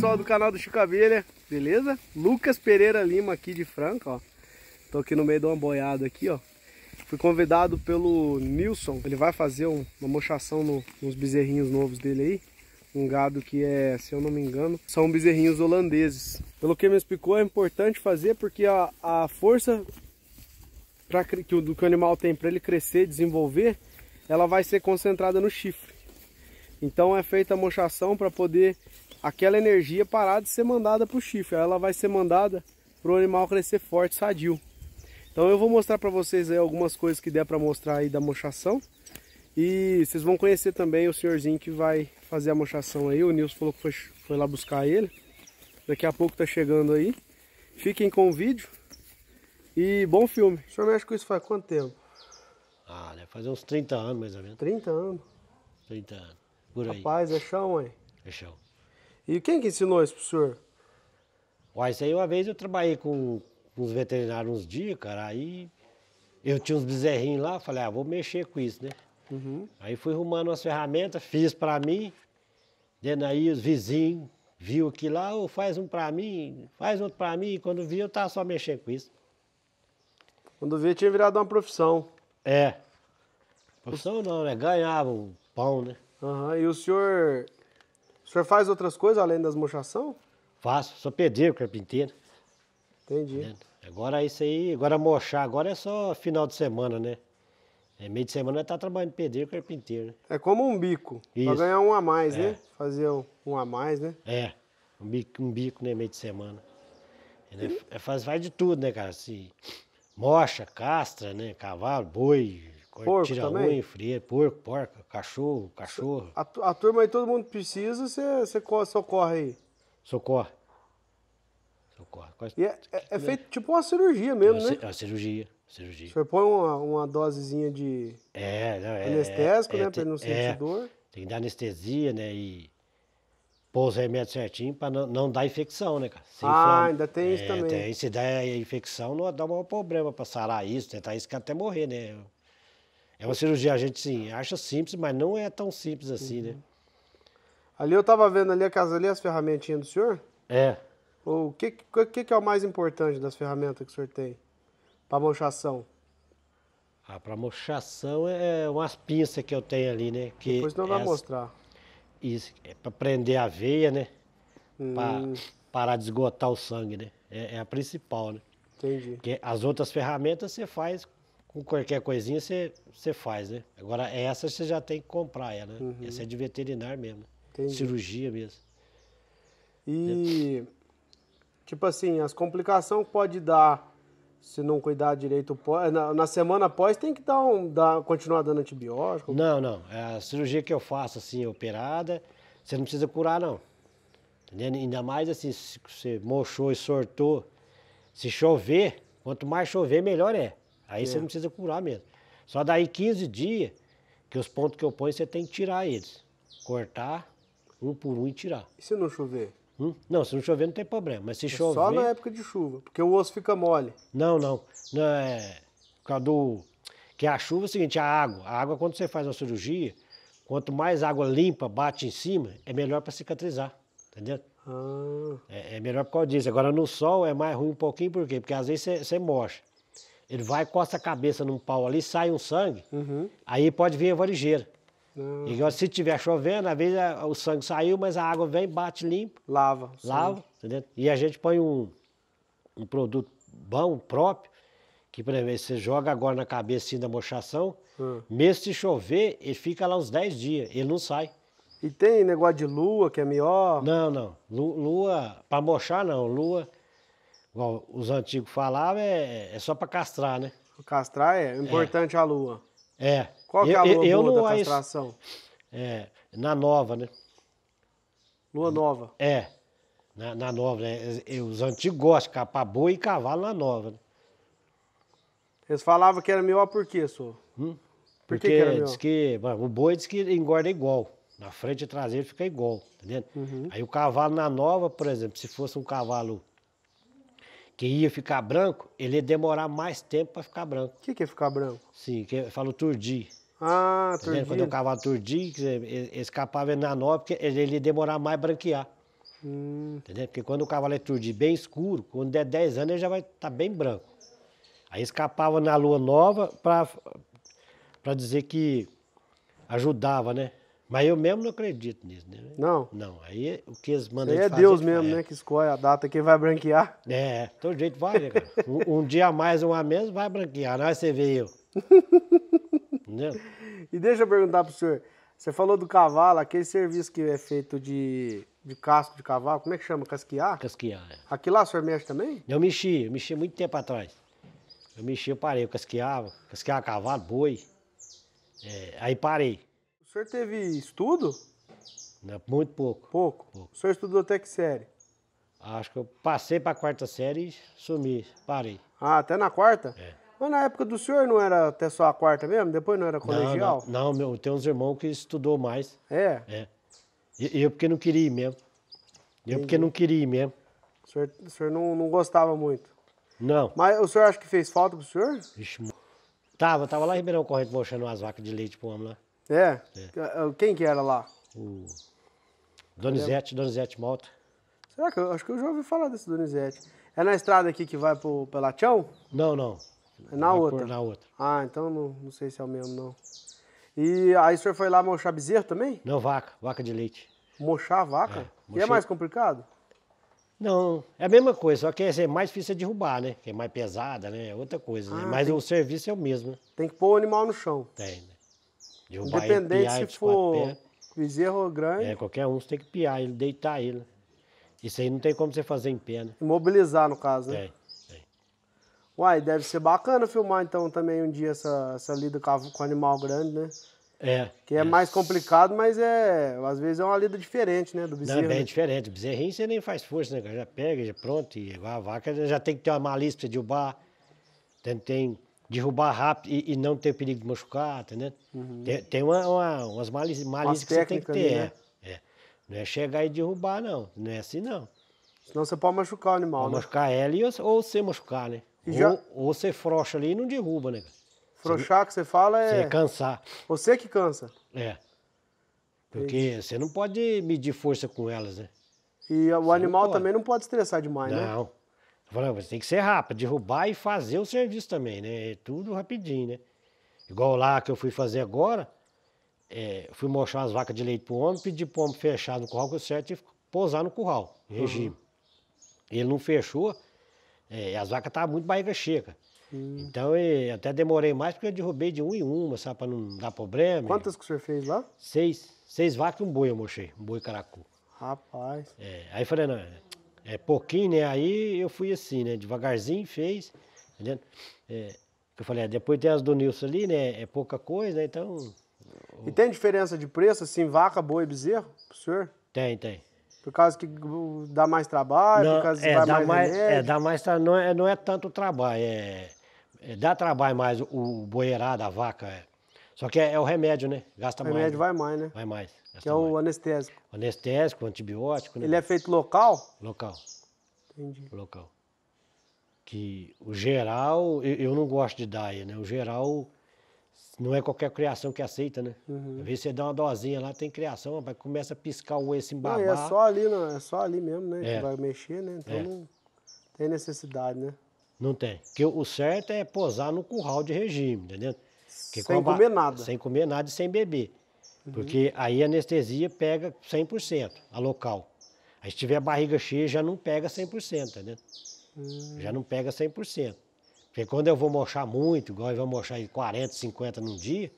pessoal do canal do Chico Abelha, beleza? Lucas Pereira Lima aqui de Franca, ó. Tô aqui no meio de uma boiada aqui, ó. Fui convidado pelo Nilson, ele vai fazer um, uma mochação no, nos bezerrinhos novos dele aí. Um gado que é, se eu não me engano, são bezerrinhos holandeses. Pelo que me explicou, é importante fazer porque a, a força pra, que, o, que o animal tem para ele crescer, desenvolver, ela vai ser concentrada no chifre. Então é feita a mochação para poder aquela energia parar de ser mandada para o chifre. Ela vai ser mandada para o animal crescer forte, sadio. Então eu vou mostrar para vocês aí algumas coisas que der para mostrar aí da mochação. E vocês vão conhecer também o senhorzinho que vai fazer a mochação aí. O Nilson falou que foi, foi lá buscar ele. Daqui a pouco tá chegando aí. Fiquem com o vídeo. E bom filme. O senhor mexe com isso faz quanto tempo? Ah, deve fazer uns 30 anos mais ou menos. 30 anos. 30 anos. Por aí. Rapaz, é chão, hein? É chão. E quem que ensinou isso pro senhor? Uai, isso aí uma vez eu trabalhei com, com os veterinários uns dias, cara, aí eu tinha uns bezerrinhos lá, falei, ah, vou mexer com isso, né? Uhum. Aí fui arrumando umas ferramentas, fiz pra mim, dentro aí os vizinhos viu aqui lá, ou faz um pra mim, faz outro pra mim, e quando vi eu tava só mexendo com isso. Quando vi, tinha virado uma profissão. É. Profissão não, né? Ganhava um pão, né? Aham, E o senhor... O senhor faz outras coisas além das mochação? Faço, sou pedreiro, carpinteiro. Entendi. né? Agora isso aí, agora mochar, agora é só final de semana, né? É meio de semana tá trabalhando pedreiro, carpinteiro, né? É como um bico. Pra Isso. ganhar um a mais, É. né? Fazer um, um a mais, né? É, um bico, um bico né, meio de semana. E, né, é, faz, faz de tudo, né, cara? Se mocha, castra, né? Cavalo, boi, corta- Porco tira também? unha, porco, porca, cachorro, cachorro, A, a turma aí, todo mundo precisa, você, você co- socorre aí. socorre. Socorre. E é, é- é feito tipo uma cirurgia mesmo, é, uma né? é uma cirurgia, O cirurgia. senhor põe uma, uma dosezinha de É, não, é, anestésico, é, né? é, Pra ele não sentir é, dor. Tem que dar anestesia, né? E pôr os remédios certinho pra não, não dar infecção, né, cara? Se Ah, inflama- ainda tem isso É, também. Tem, se der infecção, não dá maior problema pra sarar isso, tentar isso que até morrer, né? É uma cirurgia, a gente sim, acha simples, mas não é tão simples assim, né? Ali eu tava vendo ali, aquelas ali, as ferramentinhas do senhor. É. O que, que, que é o mais importante das ferramentas que o senhor tem? Pra mochação. Ah, pra mochação é umas pinças que eu tenho ali, né? Que Depois não vai essa- mostrar. Isso, é pra prender a veia, né? Hum, parar de esgotar o sangue, né? É, é a principal, né? entendi. Porque as outras ferramentas você faz com qualquer coisinha, você, você faz, né? Agora essa você já tem que comprar, ela, né? Essa é de veterinário mesmo. né? Entendi. Cirurgia mesmo. E, tipo assim, as complicações que pode dar se não cuidar direito, pó- na, na semana após tem que dar um, dar, continuar dando antibiótico. Não, não. É a cirurgia que eu faço, assim, operada, você não precisa curar, não. Entendendo? Ainda mais assim, se você mochou e sortou. Se chover, quanto mais chover, melhor é. Aí você não precisa curar mesmo. Só daí 15 dias, que os pontos que eu ponho, você tem que tirar eles. Cortar um por um e tirar. E se não chover? Hum? Não, se não chover não tem problema. Mas se É chover. Só na época de chuva, porque o osso fica mole. Não, não. Não é. Por causa do. Que a chuva é o seguinte, a água. A água, quando você faz uma cirurgia, quanto mais água limpa bate em cima, é melhor para cicatrizar. Entendeu? Ah, É, é melhor por causa disso. Agora no sol é mais ruim um pouquinho, por quê? Porque às vezes você, você mocha. Ele vai, costa a cabeça num pau ali, sai um sangue, uhum. aí pode vir a varigeira. Ah, Igual se tiver chovendo, às vezes o sangue saiu, mas a água vem, bate limpo. lava. lava, entendeu? E a gente põe um, um produto bom, próprio, que, por exemplo, você joga agora na cabeça assim, da mochação, Hum. mesmo se chover, ele fica lá uns 10 dias, ele não sai. E tem negócio de lua, que é melhor. Não, não. Lu- Lua, para mochar não, lua, igual os antigos falavam, é, é só para castrar, né? Castrar é importante a lua. É. Qual que é Eu- a lua eu, eu boa não da castração? É, na nova, né? Lua nova. É, na, na nova, né? E Os antigos gostam de capar boi e cavalo na nova, né? Eles falavam que era melhor por quê, senhor? Hum? Por Porque que que era melhor? diz que o boi diz que engorda igual. Na frente e traseiro fica igual, entendeu? Uhum. Aí o cavalo na nova, por exemplo, se fosse um cavalo que ia ficar branco, ele ia demorar mais tempo para ficar branco. O que, que é ficar branco? Sim, que eu falo turdi. Ah, Tá vendo? Quando um cavalo turdi, escapava na nova, porque ele ia demorar mais branquear. Hum, Entendeu? Porque quando o cavalo é turdir bem escuro, quando der 10 anos ele já vai estar bem branco. Aí escapava na lua nova para dizer que ajudava, né? Mas eu mesmo não acredito nisso, né? não. Não, aí o que eles mandam aí a é fazer, Deus mesmo, faz. né? Que escolhe a data que vai branquear. É, todo jeito vai, né, cara? Um, um dia a mais, um a menos, vai branquear. Não vai você ver eu. Entendeu? E deixa eu perguntar pro senhor. Você falou do cavalo, aquele serviço que é feito de, de casco de cavalo, como é que chama? Casquear? Casquear. é. Aqui lá o senhor mexe também? Eu mexi, eu mexi muito tempo atrás. Eu mexi, eu parei, eu casqueava, casqueava cavalo, boi. É, aí parei. O senhor teve estudo? Muito pouco. Pouco. Pouco. O senhor estudou até que série? Acho que eu passei para a quarta série e sumi, parei. Ah, até na quarta? É. Mas na época do senhor não era até só a quarta mesmo? Depois não era colegial? Não, não, não, meu, tem uns irmãos que estudou mais. É. É. E eu porque não queria ir mesmo. Eu porque não queria ir mesmo. O senhor, o senhor não, não gostava muito. Não. Mas o senhor acha que fez falta pro senhor? Vixe, tava, tava lá em Ribeirão Corrente mostrando umas vacas de leite pro homem lá. É. Quem que era lá? O Donizete, Donizete Malta. Será que eu acho que eu já ouvi falar desse Donizete? É na estrada aqui que vai pro Pelatião? Não, não. É na Vai outra. Na outra. Ah, então não, não sei se é o mesmo, não. E aí o senhor foi lá mochar bezerro também? Não, vaca, vaca de leite. Mochar a vaca? É, E é mais complicado? Não, é a mesma coisa, só que é mais difícil de derrubar, né? Que é mais pesada, né? É outra coisa, né? Ah, Mas tem- o serviço é o mesmo, né? Tem que pôr o animal no chão. Tem, né? Derrubar Independente se for bezerro grande, É, qualquer um você tem que piar ele, deitar ele. Isso aí não tem como você fazer em pé, né? imobilizar no caso, né? Tem, tem. Uai, deve ser bacana filmar então também um dia essa, essa lida com animal grande, né? É. Que é mais complicado, mas é. Às vezes é uma lida diferente, né? Do Não, bezerro. é bem né? diferente. O bezerrinho você nem faz força, né? Já pega, já pronto. E a vaca já tem que ter uma malícia pra derrubar. Tem, tem derrubar rápido e, e não ter perigo de machucar, entendeu? Tem, tem uma, uma- umas malícias, malícias que você tem que ter. né? é. É. Não é chegar e derrubar, não. Não é assim, não. Senão você pode machucar o animal, Pode né? machucar ela e, ou você machucar, né? Ou, já- ou você frouxa ali e não derruba, né? Frouxar que você fala Você é. cansar. Você que cansa. É. Porque você não pode medir força com elas, né? E o animal pode. também não pode estressar demais, né? Não. Eu falei, você tem que ser rápido, derrubar e fazer o serviço também, né? É tudo rapidinho, né? Igual lá que eu fui fazer agora, é, fui mostrar as vacas de leite pro homem, pedi pro homem fechar no curral, que o certo é pousar no curral, em regime. Ele não fechou, é, as vacas estavam muito barriga cheia. cara. Então eu até demorei mais porque eu derrubei de um em uma, sabe, pra não dar problema. Quantas que o senhor fez lá? Seis, seis vacas e um boi eu mochei, um boi caracu. Rapaz. É, aí falei, não, é pouquinho, né? Aí eu fui assim, né? Devagarzinho fez, entendeu? É, eu falei, é, depois tem as do Nilson ali, né? É pouca coisa, né? então E tem diferença de preço, assim, vaca, boi e bezerro, pro senhor? tem, tem. Por causa que dá mais trabalho, por causa que é, vai dá mais, é, dá mais, não é, não é tanto trabalho, é, é, dá trabalho mais o, o boiarado, a vaca, é. Só que é, é o remédio, né? Gasta O remédio mais. vai mais, né? né? Vai mais. Que é o mais. anestésico. Anestésico, antibiótico, né? Ele é feito local? Local. Entendi. local. Que o geral, eu, eu não gosto de dar, né? O geral não é qualquer criação que aceita, né? Uhum. Às vezes você dá uma dosinha lá, tem criação, rapaz, começa a piscar o esse Não, embabar. é só ali, não, é só ali mesmo, né? É. Que vai mexer, né? Então É. não tem necessidade, né? Não tem. Porque o certo é posar no curral de regime, entendeu? Porque Sem comer nada. Uhum. Sem comer nada e sem beber. Porque aí a anestesia pega 100%, a local. Aí se tiver a barriga cheia, já não pega 100%, entendeu? Hum. Já não pega 100%. Porque quando eu vou mochar muito, igual eu vou mochar aí 40, 50 num dia,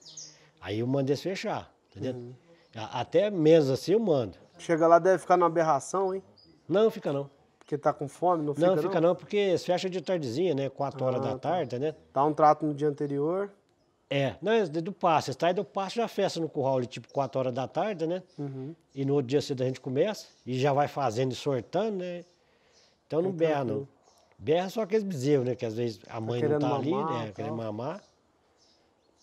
aí eu mando eles fechar, entendeu? Uhum. Até menos assim eu mando. Chega lá, deve ficar numa aberração, hein? Não, fica não. Porque tá com fome, não fica não, não? fica não, porque eles fecham de tardezinha, né? 4 horas Ah, da tá. tarde, entendeu? Dá um trato no dia anterior. É, não, é do passo. Você sai do passo, já fecha no curral ali, tipo 4 horas da tarde, né? Uhum. E no outro dia cedo a gente começa e já vai fazendo e sortando, né? Então não É berra, não. Berra só aqueles bezerros, né? Que às vezes a mãe não querendo tá ali, mamar, né? tal. Querendo mamar.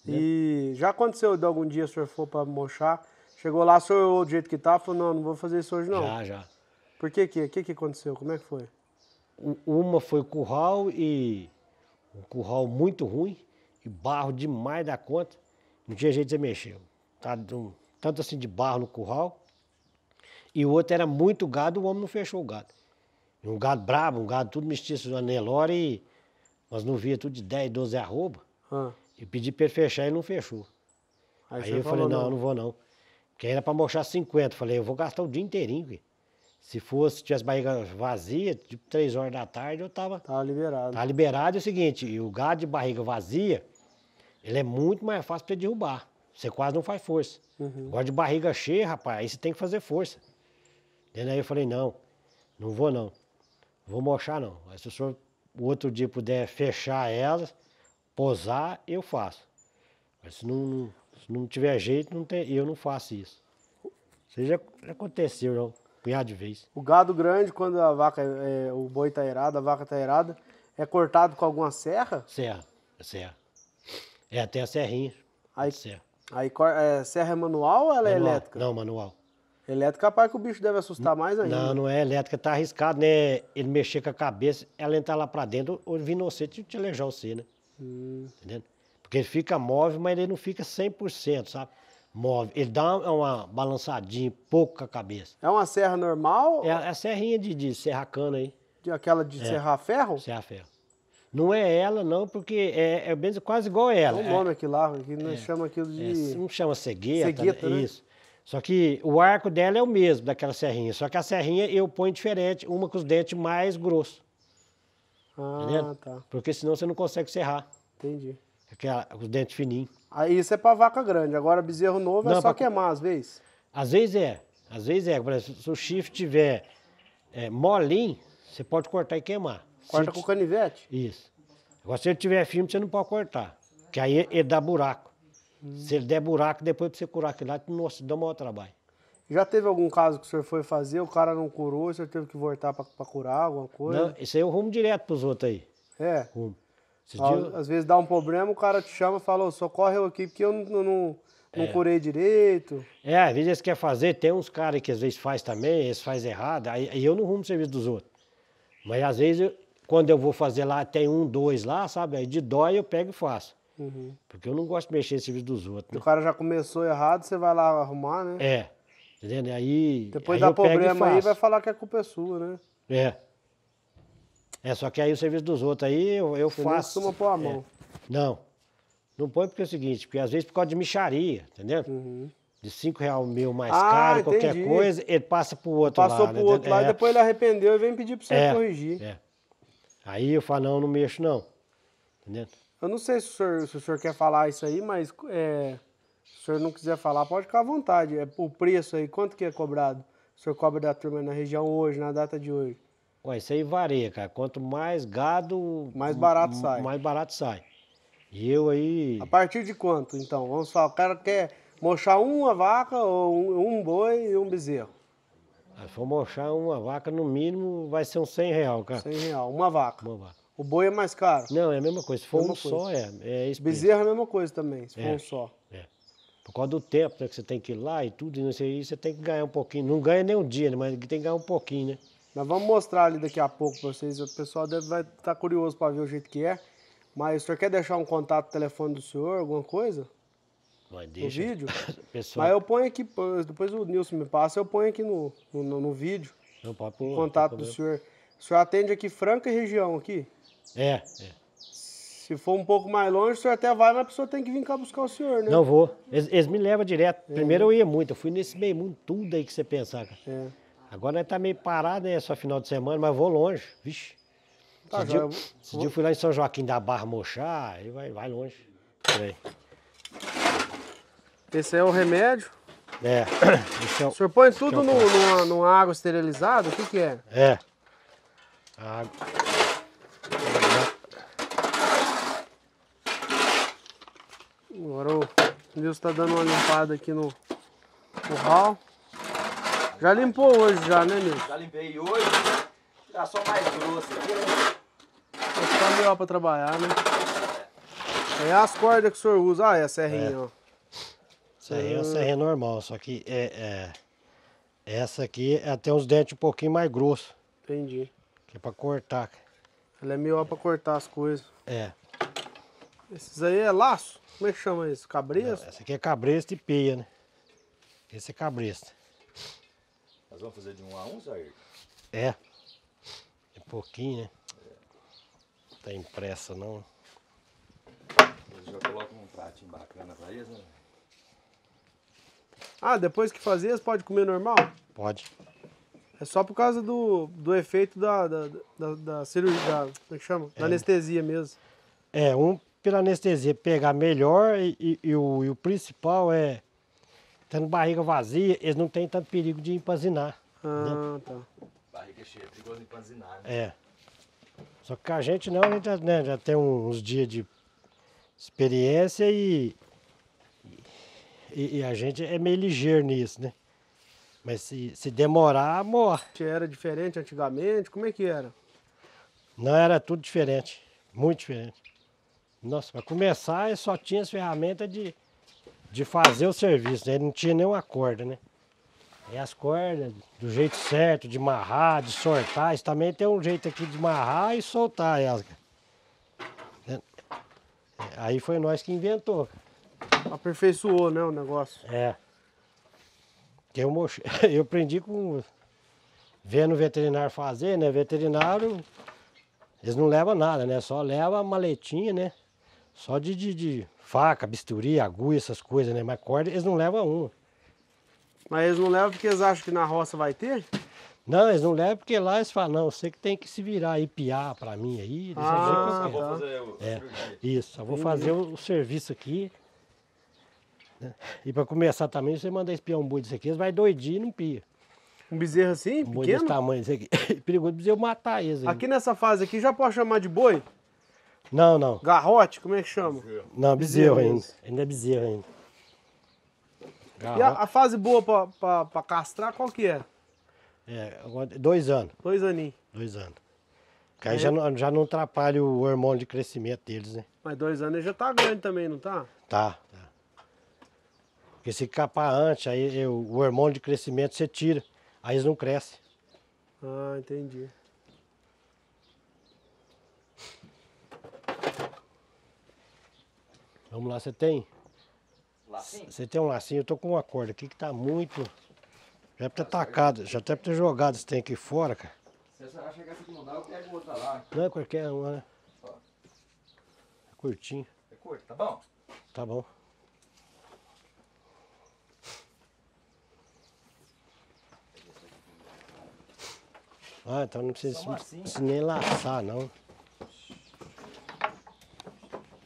E já aconteceu de algum dia o senhor for pra mochar, chegou lá, o senhor do jeito que tá, falou, não, não vou fazer isso hoje não. Já, já. Por que que? O que que aconteceu? Como é que foi? Uma foi curral e um curral muito ruim e barro demais da conta. Não tinha jeito de você mexer. Tá um- tanto assim de barro no curral. E o outro era muito gado, o homem não fechou o gado. Um gado brabo, um gado tudo mestiço de Nelore e nós não via tudo de 10, 12 arroba. Ah, E pedi pra ele fechar e não fechou. aí Aí, eu falei, não, não vou não. Porque era pra mostrar 50. Falei, eu vou gastar o dia inteirinho. filho. Se fosse, tivesse barriga vazia, tipo 3 horas da tarde, eu tava, Tava liberado. tá liberado. É o seguinte, e o gado de barriga vazia, ele é muito mais fácil pra derrubar. Você quase não faz força. Uhum. Agora de barriga cheia, rapaz, aí você tem que fazer força. Entendeu? Aí eu falei, não, não vou não. Vou mochar não. Aí se o senhor o outro dia puder fechar elas, posar, eu faço. Mas se não, se não tiver jeito, não tem, eu não faço isso. Isso já, já aconteceu, já, um punhado de vez. O gado grande, quando a vaca, é, é, o boi tá errado, a vaca tá errada, é cortado com alguma serra? Serra, serra. É, tem a serrinha. Aí- serra. Aí é, serra é manual ou ela é Manual. elétrica? Não, manual. Elétrica, capaz que o bicho deve assustar mais ainda. Não, não é elétrica, tá arriscado, né? Ele mexer com a cabeça, ela entrar lá pra dentro, ou vir você te, te alejar você, né? Hum, Entendendo? Porque ele fica móvel, mas ele não fica 100%, sabe? Móvel. Ele dá uma, uma balançadinha pouco com a cabeça. É uma serra normal? É a, é a serrinha de, de serra cana aí, De aquela de serrar ferro? serra ferro. Não é ela, não, porque é, é quase igual É ela. um nome aqui lá, que nós chamamos aquilo É, de... não chama cegueta, Cegueta, né? né? Isso. Só que o arco dela é o mesmo, daquela serrinha. Só que a serrinha eu ponho diferente, uma com os dentes mais grossos. Ah, Entendeu? tá. Porque senão você não consegue serrar. Entendi. Aquela, com os dentes fininhos. Aí isso é pra vaca grande. Agora bezerro novo é Não, só pra- queimar às vezes. Às vezes é. Às vezes é. Por exemplo, se o chifre tiver é, molinho, você pode cortar e queimar. Corta com canivete. Isso. Agora, se ele tiver firme, você não pode cortar. Que aí ele dá buraco. Hum. Se ele der buraco, depois pra você curar aquilo lá, nossa, dá maior trabalho. Já teve algum caso que o senhor foi fazer, o cara não curou, o senhor teve que voltar pra, pra curar alguma coisa? Não, isso aí eu rumo direto pros outros aí. É. Rumo. Dias- Às vezes dá um problema, o cara te chama e fala, "Ô, socorre eu aqui porque eu não, não, não, não curei direito. É, às vezes eles querem fazer, tem uns caras que às vezes faz também, eles fazem errado, aí, aí eu não rumo o serviço dos outros. Mas às vezes, eu- quando eu vou fazer lá, tem um, dois lá, sabe? Aí de dói eu pego e faço. Uhum. Porque eu não gosto de mexer no serviço dos outros. Se o Né? cara já começou errado, você vai lá arrumar, né? É. Entendeu? Aí. Depois aí dá problema aí, vai falar que a culpa é sua, né? É. É, só que aí o serviço dos outros aí eu, eu Você faço. costuma pôr a É. mão. Não. Não põe porque é o seguinte, porque às vezes por causa de micharia, entendeu? Uhum. De cinco real mil mais Ah, caro, qualquer entendi. coisa, ele passa pro outro Passou lá. pro né? outro lá É. e depois ele arrependeu e vem pedir pra você É, corrigir. é. Aí eu falo, não, não mexo não. Entendeu? Eu não sei se o senhor, se o senhor quer falar isso aí, mas é, se o senhor não quiser falar, pode ficar à vontade. É, o preço aí, quanto que é cobrado? O senhor cobra da turma na região hoje, na data de hoje? Ué, isso aí varia, cara. Quanto mais gado... Mais barato sai. Mais barato sai. E eu aí... A partir de quanto, então? Vamos falar, o cara quer mochar uma vaca, ou um, um boi e um bezerro. Se for mochar uma vaca, no mínimo, vai ser uns 100 real, cara. 100 real, uma vaca. Uma vaca. O boi é mais caro. Não, é a mesma coisa. Se for Mesma um coisa. só, é, é. Bezerro é a mesma coisa também, se for É. um só. É. Por causa do tempo né, que você tem que ir lá e tudo, e não sei, você tem que ganhar um pouquinho. Não ganha nem um dia, né, mas tem que ganhar um pouquinho, né? Nós vamos mostrar ali daqui a pouco pra vocês. O pessoal deve estar curioso para ver o jeito que é. Mas o senhor quer deixar um contato, telefone do senhor, alguma coisa? Mas No deixa. vídeo? Pessoal, Mas eu ponho aqui, depois o Nilson me passa, eu ponho aqui no, no, no- no vídeo não pode o contato do senhor. O senhor atende aqui Franca e região aqui. É, é. Se for um pouco mais longe, o senhor até vai, mas a pessoa tem que vir cá buscar o senhor, né? Não vou. Eles, eles me levam direto. Primeiro eu ia muito, eu fui nesse meio mundo, tudo aí que você pensar, cara. É. Agora nós tá meio parado, né? Só final de semana, mas vou longe. Vixe. Tá, esse, dia, eu- esse dia eu fui lá em São Joaquim da Barra mochar, aí vai, vai longe. Por aí. Esse é o remédio. É. Esse é O o. senhor põe tudo é o no, numa, numa água esterilizada? O que, que é? É. A água. Agora o Nilson tá dando uma limpada aqui no curral. Já limpou hoje já, né, Nilson? Já limpei hoje, tá só mais grosso aqui, né? Vai ficar melhor pra trabalhar, né? É as cordas que o senhor usa. Ah, é a serrinha, ó. Isso aí é uma serrinha normal, só que é, é- essa aqui é até uns dentes um pouquinho mais grossos, Entendi. que é pra cortar. Ela é melhor pra cortar as coisas. É. Esses aí é laço? Como é que chama isso? Cabresto? Essa aqui é cabresta e peia, né? Esse é cabresta. Nós vamos fazer de um a um, Ayrton? É. É pouquinho, né? Tá impressa não. Eles já colocam um pratinho bacana pra eles, né? Ah, depois que fazer, você pode comer normal? Pode. É só por causa do, do efeito da, da, da, da cirurgia, da, como é que chama? Da anestesia mesmo. É, um pela anestesia pegar melhor e, e- e o, e o principal é, tendo barriga vazia, eles não têm tanto perigo de empazinar. Ah, tá. Barriga cheia, perigoso empanzinar, né? É. Só que a gente não, a gente já, né, já tem uns dias de experiência e, e, e a gente é meio ligeiro nisso, né? Mas se, se demorar, morre. Era diferente antigamente? Como é que era? Não era tudo diferente, muito diferente. Nossa, para começar, eu só tinha as ferramentas de, de fazer o serviço, né? Não tinha nenhuma corda, né? E as cordas, do jeito certo, de amarrar, de soltar, isso também tem um jeito aqui de amarrar e soltar elas. cara. É, Aí foi nós que inventou. Aperfeiçoou, né, o negócio. É. Eu, eu aprendi com. Vendo o veterinário fazer, né? Veterinário, eles não levam nada, né? Só leva a maletinha, né? Só de, de, de faca, bisturi, agulha, essas coisas, né? Mas corda eles não levam uma. Mas eles não levam porque eles acham que na roça vai ter? Não, eles não levam porque lá eles falam, não, você que tem que se virar aí, piar pra mim aí. Ah, jeito, Só assim. vou tá. fazer o É. Isso, só vou fazer o, o serviço aqui. Né? E pra começar também, você manda espiar um boi desse aqui, eles vai doidinho e não pia. Um bezerro assim, Um boi desse pequeno? tamanho desse aqui. Perigoso de eu matar eles. ainda. Aqui nessa fase aqui já pode chamar de boi? Não, não. Garrote, como é que chama? Não, bezerro Bezerro ainda. mesmo. Ainda é bezerro ainda. E a, a fase boa pra, pra, pra castrar, qual que é? É, dois anos. Dois aninhos. Dois anos. Que aí já, não, já não atrapalha o hormônio de crescimento deles, né? Mas dois anos ele já tá grande também, não? Tá, tá. Porque se capar antes, aí eu- o hormônio de crescimento você tira. Aí eles não crescem. Ah, entendi. Vamos lá, você tem? Lacinho? Você tem um lacinho, eu tô com uma corda aqui que tá muito. Já deve ter tacado, já deve ter jogado esse tem aqui fora, cara. Se você acha que essa aqui não dá, eu pego outra lá. Não é qualquer uma, né? É curtinho, É curto, tá bom? tá bom. Ah, então não precisa se nem laçar, não.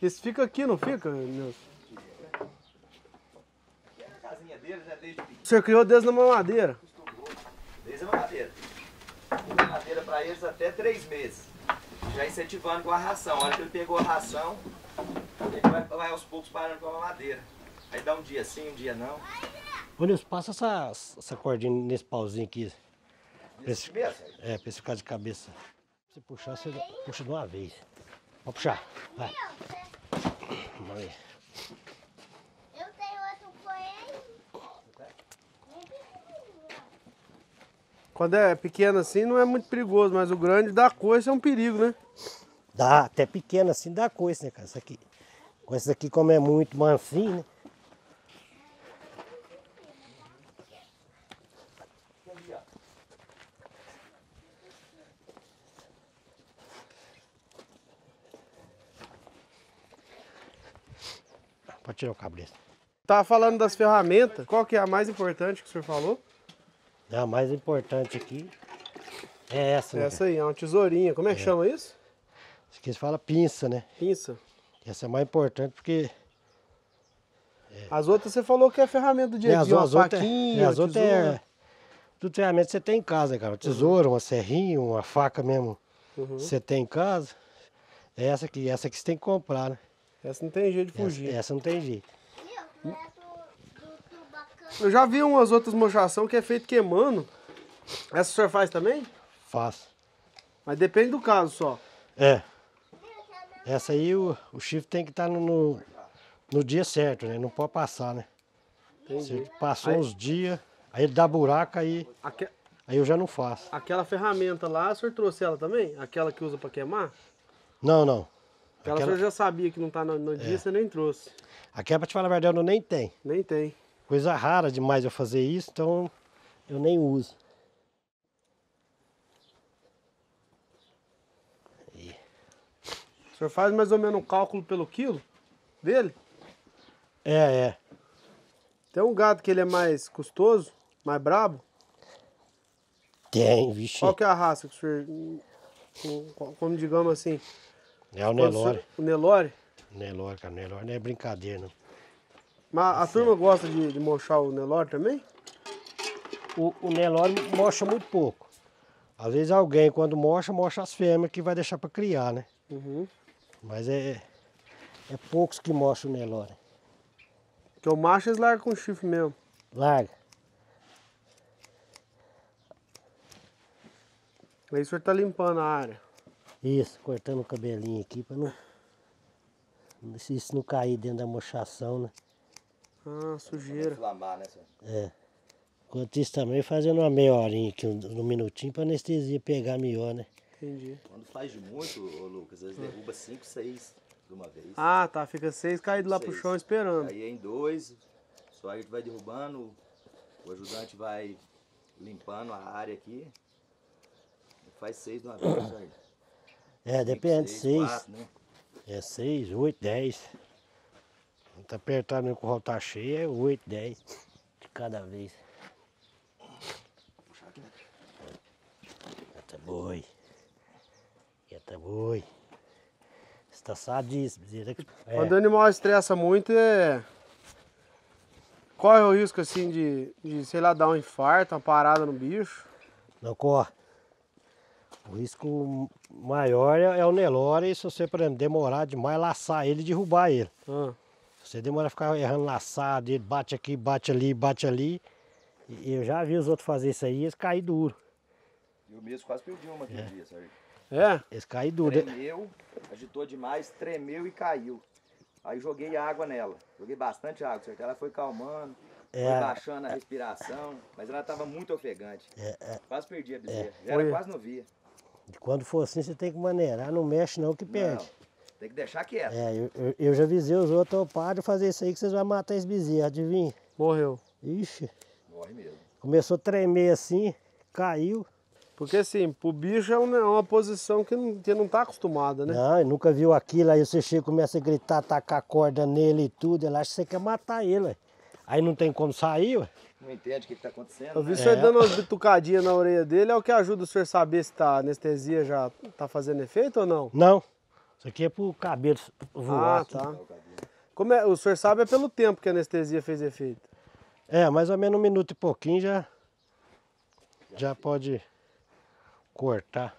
Esse fica aqui, não fica, Nilson? A casinha deles é desde pequeno. O senhor criou desde na mamadeira. Desde a mamadeira. Desde a mamadeira pra eles até três meses. Já incentivando com a ração. A hora que ele pegou a ração, ele vai, vai aos poucos parando com a mamadeira. Aí dá um dia sim, um dia não. Ô Nilson, passa essa, essa cordinha nesse pauzinho aqui. Desse mesmo. É, pra esse ficar de cabeça. Se puxar, você puxa de uma vez. Pode puxar, vai. Vamos aí. Eu tenho outro coelho. Quando é pequeno assim, não é muito perigoso, mas o grande da coisa é um perigo, né? Dá, até pequeno assim dá coisa, né, cara? Isso aqui. Com esse aqui, como é muito mansinho, né? Pode tirar o cabresto. Tava falando das ferramentas, qual que é a mais importante que o senhor falou? É, A mais importante aqui é essa, né? Essa aí, é uma tesourinha. Como é que chama isso? Isso aqui se fala pinça, né? Pinça. Essa é a mais importante porque As outras você falou que é ferramenta do dia É, a dia, uma outras, faquinha, é, as outras é. Tudo ferramenta você tem em casa, cara. Uma tesoura, uma serrinha, uma faca mesmo. Uhum. Você tem em casa. É essa aqui, essa aqui você tem que comprar, né? Essa não tem jeito de Essa, fugir. essa não tem jeito. Eu já vi umas outras mochação que é feito queimando. Essa o senhor faz também? Faço. Mas depende do caso só. É. Essa aí o, o chifre tem que estar no, no, no dia certo, né? Não pode passar, né? Se passou Aí- uns dias, aí ele dá buraco, aí, Aque- aí eu já não faço. aquela ferramenta lá, o senhor trouxe ela também? Aquela que usa pra queimar? Não, não. Aquela, aquela... já sabia que não tá no, no dia, você é. nem trouxe. Aquela, pra te falar a verdade, eu nem tem. Nem tem. Coisa rara demais eu fazer isso, então eu nem uso. Aí. O senhor faz mais ou menos um cálculo pelo quilo dele? É, é. Tem um gado que ele é mais custoso, mais brabo? Tem, vixe. Qual que é a raça que o senhor, hum, hum, como digamos assim, é o Nelore. O Nelore. Nelore, cara. Nelore não é brincadeira, não. Mas a turma gosta de, de mochar o Nelore também? O, o Nelore mocha muito pouco. Às vezes alguém, quando mocha, mocha as fêmeas que vai deixar pra criar, né? Uhum. Mas é, é poucos que mocham o Nelore. Porque o macho eles largam com chifre mesmo. Larga. Aí o senhor tá limpando a área. Isso, cortando o cabelinho aqui pra não. Se isso não cair dentro da mochação, né? Ah, sujeira. Inflamar, né, senhor? É. Enquanto isso também fazendo uma meia horinha aqui, um, um minutinho pra anestesia pegar melhor, né? Entendi. Quando faz de muito, ô Lucas, eles derrubam 5, 6 de uma vez. Ah, tá. Fica seis caídos lá pro Seis. chão esperando. Aí é em dois, só aí tu vai derrubando, o ajudante vai limpando a área aqui. Faz seis de uma vez, aí. É, depende, Cinco, seis. quatro, né? É seis, oito, dez. Não tá apertado mesmo que o rolo tá cheio, é oito, dez de cada vez. Eita boi. Eita boi. Está sadíssimo. É, Quando o animal estressa muito, é. Corre o risco assim de, de, sei lá, dar um infarto, uma parada no bicho. não corre. O risco maior é, é o Nelore e se você, por exemplo, demorar demais, laçar ele e derrubar ele. Ah, Se você demora a ficar errando laçado, ele bate aqui, bate ali, bate ali. E eu já vi os outros fazer isso aí, eles caem duro. Eu mesmo quase perdi uma aquele dia, Sérgio. é? Eles caem duro. Tremeu, agitou demais, tremeu e caiu. Aí joguei água nela. Joguei bastante água, certo? Ela foi calmando, É. foi baixando a respiração, mas ela estava muito ofegante. É, Quase perdi a bezerra. É. Foi. quase não via. E quando for assim, você tem que maneirar, não mexe não que perde. Não, tem que deixar quieto. É, eu, eu, eu já avisei os outros, para de fazer isso aí que vocês vão matar esse bezerro, adivinha? Morreu. Ixi, Morre mesmo. começou a tremer assim, caiu. Porque assim, pro bicho é uma, é uma posição que não, que não tá acostumada, né? Não, ele nunca viu aquilo, aí você chega e começa a gritar, tacar corda nele e tudo, ele acha que você quer matar ele. Aí não tem como sair, ué. Não entende o que está acontecendo. Eu vi né? o senhor É. dando umas bitucadinhas na orelha dele, é o que ajuda o senhor a saber se tá, a anestesia já tá fazendo efeito ou não? Não, isso aqui é pro cabelo voar. Ah, tá. Como é, o senhor sabe é pelo tempo que a anestesia fez efeito. É, mais ou menos um minuto e pouquinho já, já pode cortar.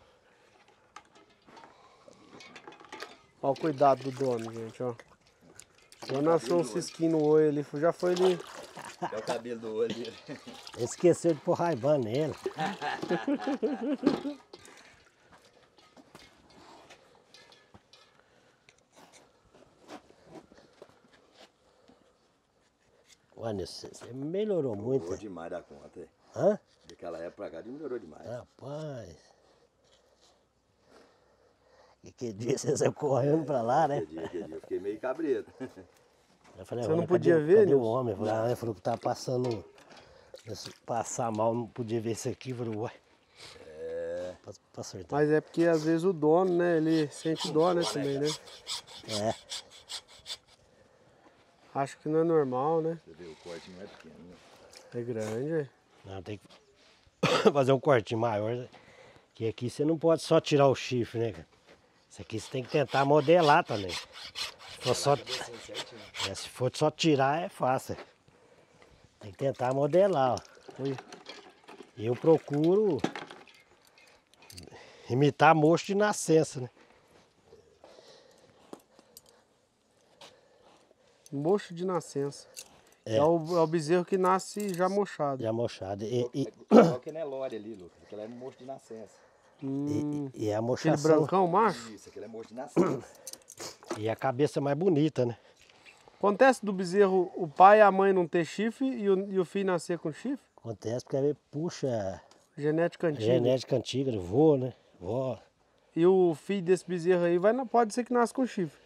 Ó o cuidado do dono, gente, ó. O dono achou um cisquinho no olho ali, já foi ali. É o cabelo do olho dele. Ele esqueceu de pôr raiban nele. Olha, você você melhorou muito. Melhorou demais da conta. é. Hã? Daquela época pra cá melhorou demais. Rapaz. E que dia você saiu correndo pra lá, né? Aquele dia, aquele dia eu fiquei meio cabreiro. Eu falei, Você não "Olha, podia cadê, ver, cadê o Nilson?" homem? Eu falei, ah, ele falou que tava passando. esse- Passar mal, não podia ver isso aqui. Eu falei, uai. É. Pra, pra acertar. Mas é porque às vezes o dono, né, ele sente dó, né, também, né? É. Acha que não é normal, né? Você vê, o corte não é pequeno. Né? É grande, é. Não, tem que fazer um corte maior. né? Que aqui você não pode só tirar o chifre, né, cara? Isso aqui você tem que tentar modelar também. Se for só, é, se for só tirar, é fácil. Tem que tentar modelar, ó. Eu procuro imitar mocho de nascença, né? Mocho de nascença. É, É. o, é o bezerro que nasce já mochado. Já mochado. E, e, que é Nelore ali, Lucas? Aquele é moço de nascença. Hum, e, e a aquele mochação. brancão macho. Isso, aquele é moço de nascença. E a cabeça mais bonita, né? Acontece do bezerro o pai e a mãe não ter chifre e o, e o filho nascer com chifre? Acontece porque aí puxa Genética a antiga. genética antiga do vô, né? Vó. E o filho desse bezerro aí vai, pode ser que nasça com chifre.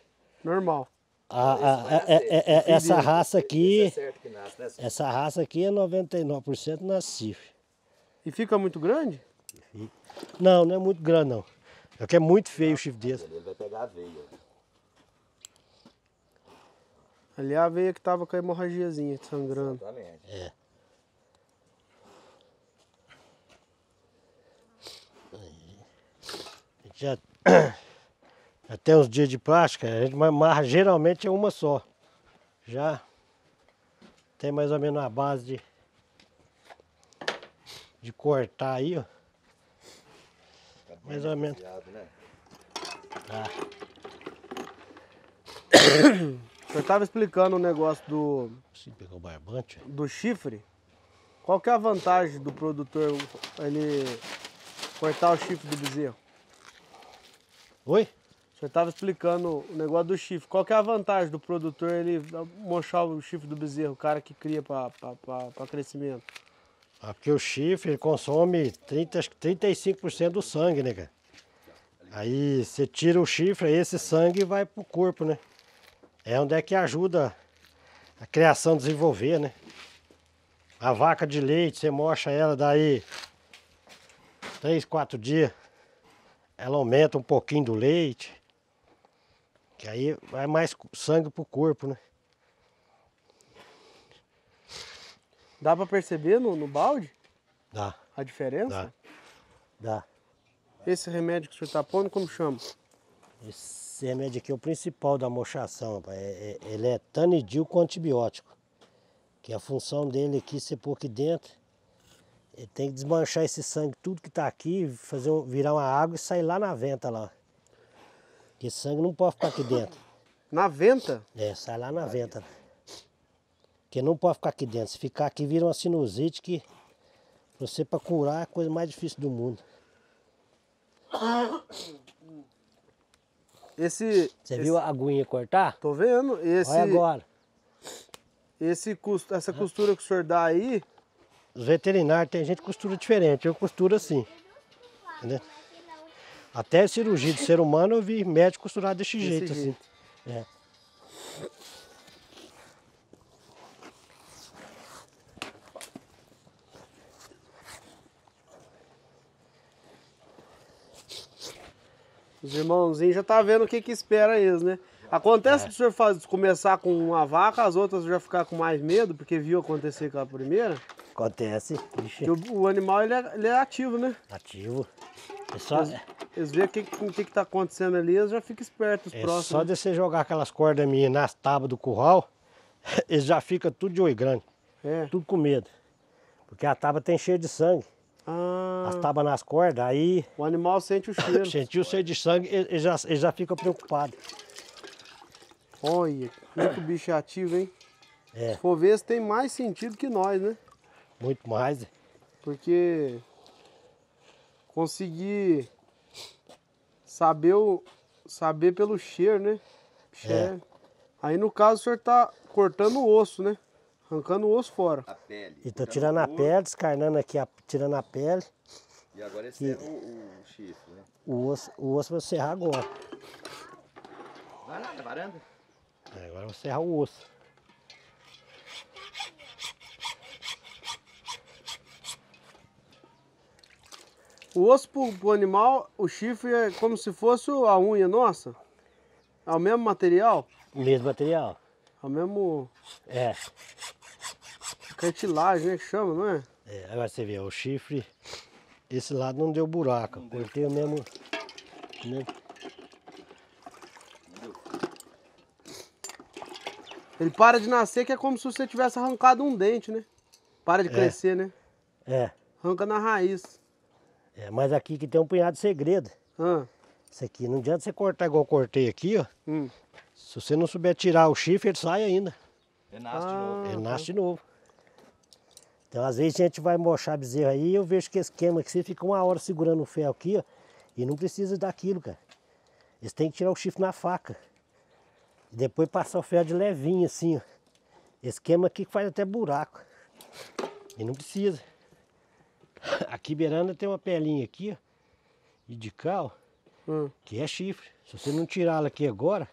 Normal. A- a- a- é- é- é- essa raça aqui, é certo que nasce, né? essa raça aqui é 99% nasce chifre. E fica muito grande? Não, não é muito grande não. É que é muito feio o chifre desse. Ele vai pegar a veia. Ali é a veia que tava com a hemorragiazinha sangrando. Exatamente. É. A gente Já, já tem uns dias de plástica, a gente amarra geralmente é uma só. Já tem mais ou menos a base de, de cortar aí, ó. Tá Mais ou menos. Né? Tá. Eu tava explicando o negócio do, Você pegou o barbante? do chifre. Qual que é a vantagem do produtor ele cortar o chifre do bezerro? Oi? Você estava explicando o negócio do chifre. Qual que é a vantagem do produtor ele mochar o chifre do bezerro, o cara que cria para crescimento? Porque o chifre consome 30, acho que 35% do sangue, né, cara? Aí você tira o chifre, aí esse sangue vai pro corpo, né? É onde é que ajuda a criação desenvolver, né? A vaca de leite, você mocha ela daí três, quatro dias, ela aumenta um pouquinho do leite, que aí vai mais sangue pro corpo, né? Dá para perceber no, no balde Dá, a diferença? dá, dá. Esse remédio que o senhor está pondo, como chama? Esse remédio aqui é o principal da mochação, rapaz. É- é- ele é tanidil com antibiótico. Que a função dele aqui, você pôr aqui dentro, ele tem que desmanchar esse sangue, tudo que tá aqui, fazer um- virar uma água e sair lá na venta lá. Porque sangue não pode ficar aqui dentro. Na venta? É, sai lá na venta. Porque não pode ficar aqui dentro. Se ficar aqui, vira uma sinusite que você para curar é a coisa mais difícil do mundo. Esse. Você esse- viu a aguinha cortar? Tô vendo. Esse, Olha agora. esse essa costura que o senhor dá aí, Os veterinários tem gente que costura diferente, eu costuro assim. Entendeu? Até cirurgia de ser humano eu vi médico costurar desse, desse jeito, assim. jeito. É. Os irmãozinhos já tá vendo o que que espera eles, né? Acontece É. que o senhor faz, começar com uma vaca, as outras já ficar com mais medo, porque viu acontecer com a primeira. Acontece. O, o animal ele é, ele é ativo, né? ativo. É só, Eles veem o que, o que, que tá acontecendo ali, eles já ficam espertos, os é próximos. só de você jogar aquelas cordas minhas nas tábuas do curral, eles já ficam tudo de oi grande, É. tudo com medo. Porque a tábua tem cheio de sangue. Ah, As tábuas nas cordas, aí o animal sente o cheiro. sentiu cheio de sangue, ele ele já, ele já fica preocupado. Olha, como que o bicho é ativo, hein? É, Se for ver, têm mais sentido que nós, né? muito mais. Porque conseguir saber o saber pelo cheiro, né? Cheiro. Aí no caso o senhor tá cortando o osso, né? Arrancando o osso fora. A pele. E tô tirando a pele, descarnando aqui, a- tirando a pele. E agora esse é o, o chifre, né? O osso, o osso vai serrar agora. Vai lá na varanda. É, Agora eu vou serrar o osso. O osso pro, pro animal, o chifre é como se fosse a unha nossa. É o mesmo material, O mesmo material. é o mesmo É, cartilagem, né? Que chama, não é? é, agora você vê, o chifre, esse lado não deu buraco. Eu cortei o mesmo. né? Ele para de nascer que é como se você tivesse arrancado um dente, né? Para de É. crescer, né? É, Arranca na raiz. é, mas aqui que tem um punhado de segredo. Ah, Isso aqui, não adianta você cortar igual eu cortei aqui, ó. hum. Se você não souber tirar o chifre, ele sai ainda. Ele nasce de Ah. novo. Ele nasce de novo. Então, às vezes, a gente vai mochar bezerro aí e eu vejo que esse esquema aqui, você fica uma hora segurando o ferro aqui, ó, e não precisa daquilo, cara. Eles têm que tirar o chifre na faca. E depois passar o ferro de levinho, assim, ó. Esse esquema aqui que faz até buraco. E não precisa. Aqui beirando tem uma pelinha aqui, ó, e de ó, hum. que é chifre. Se você não tirá-la aqui agora,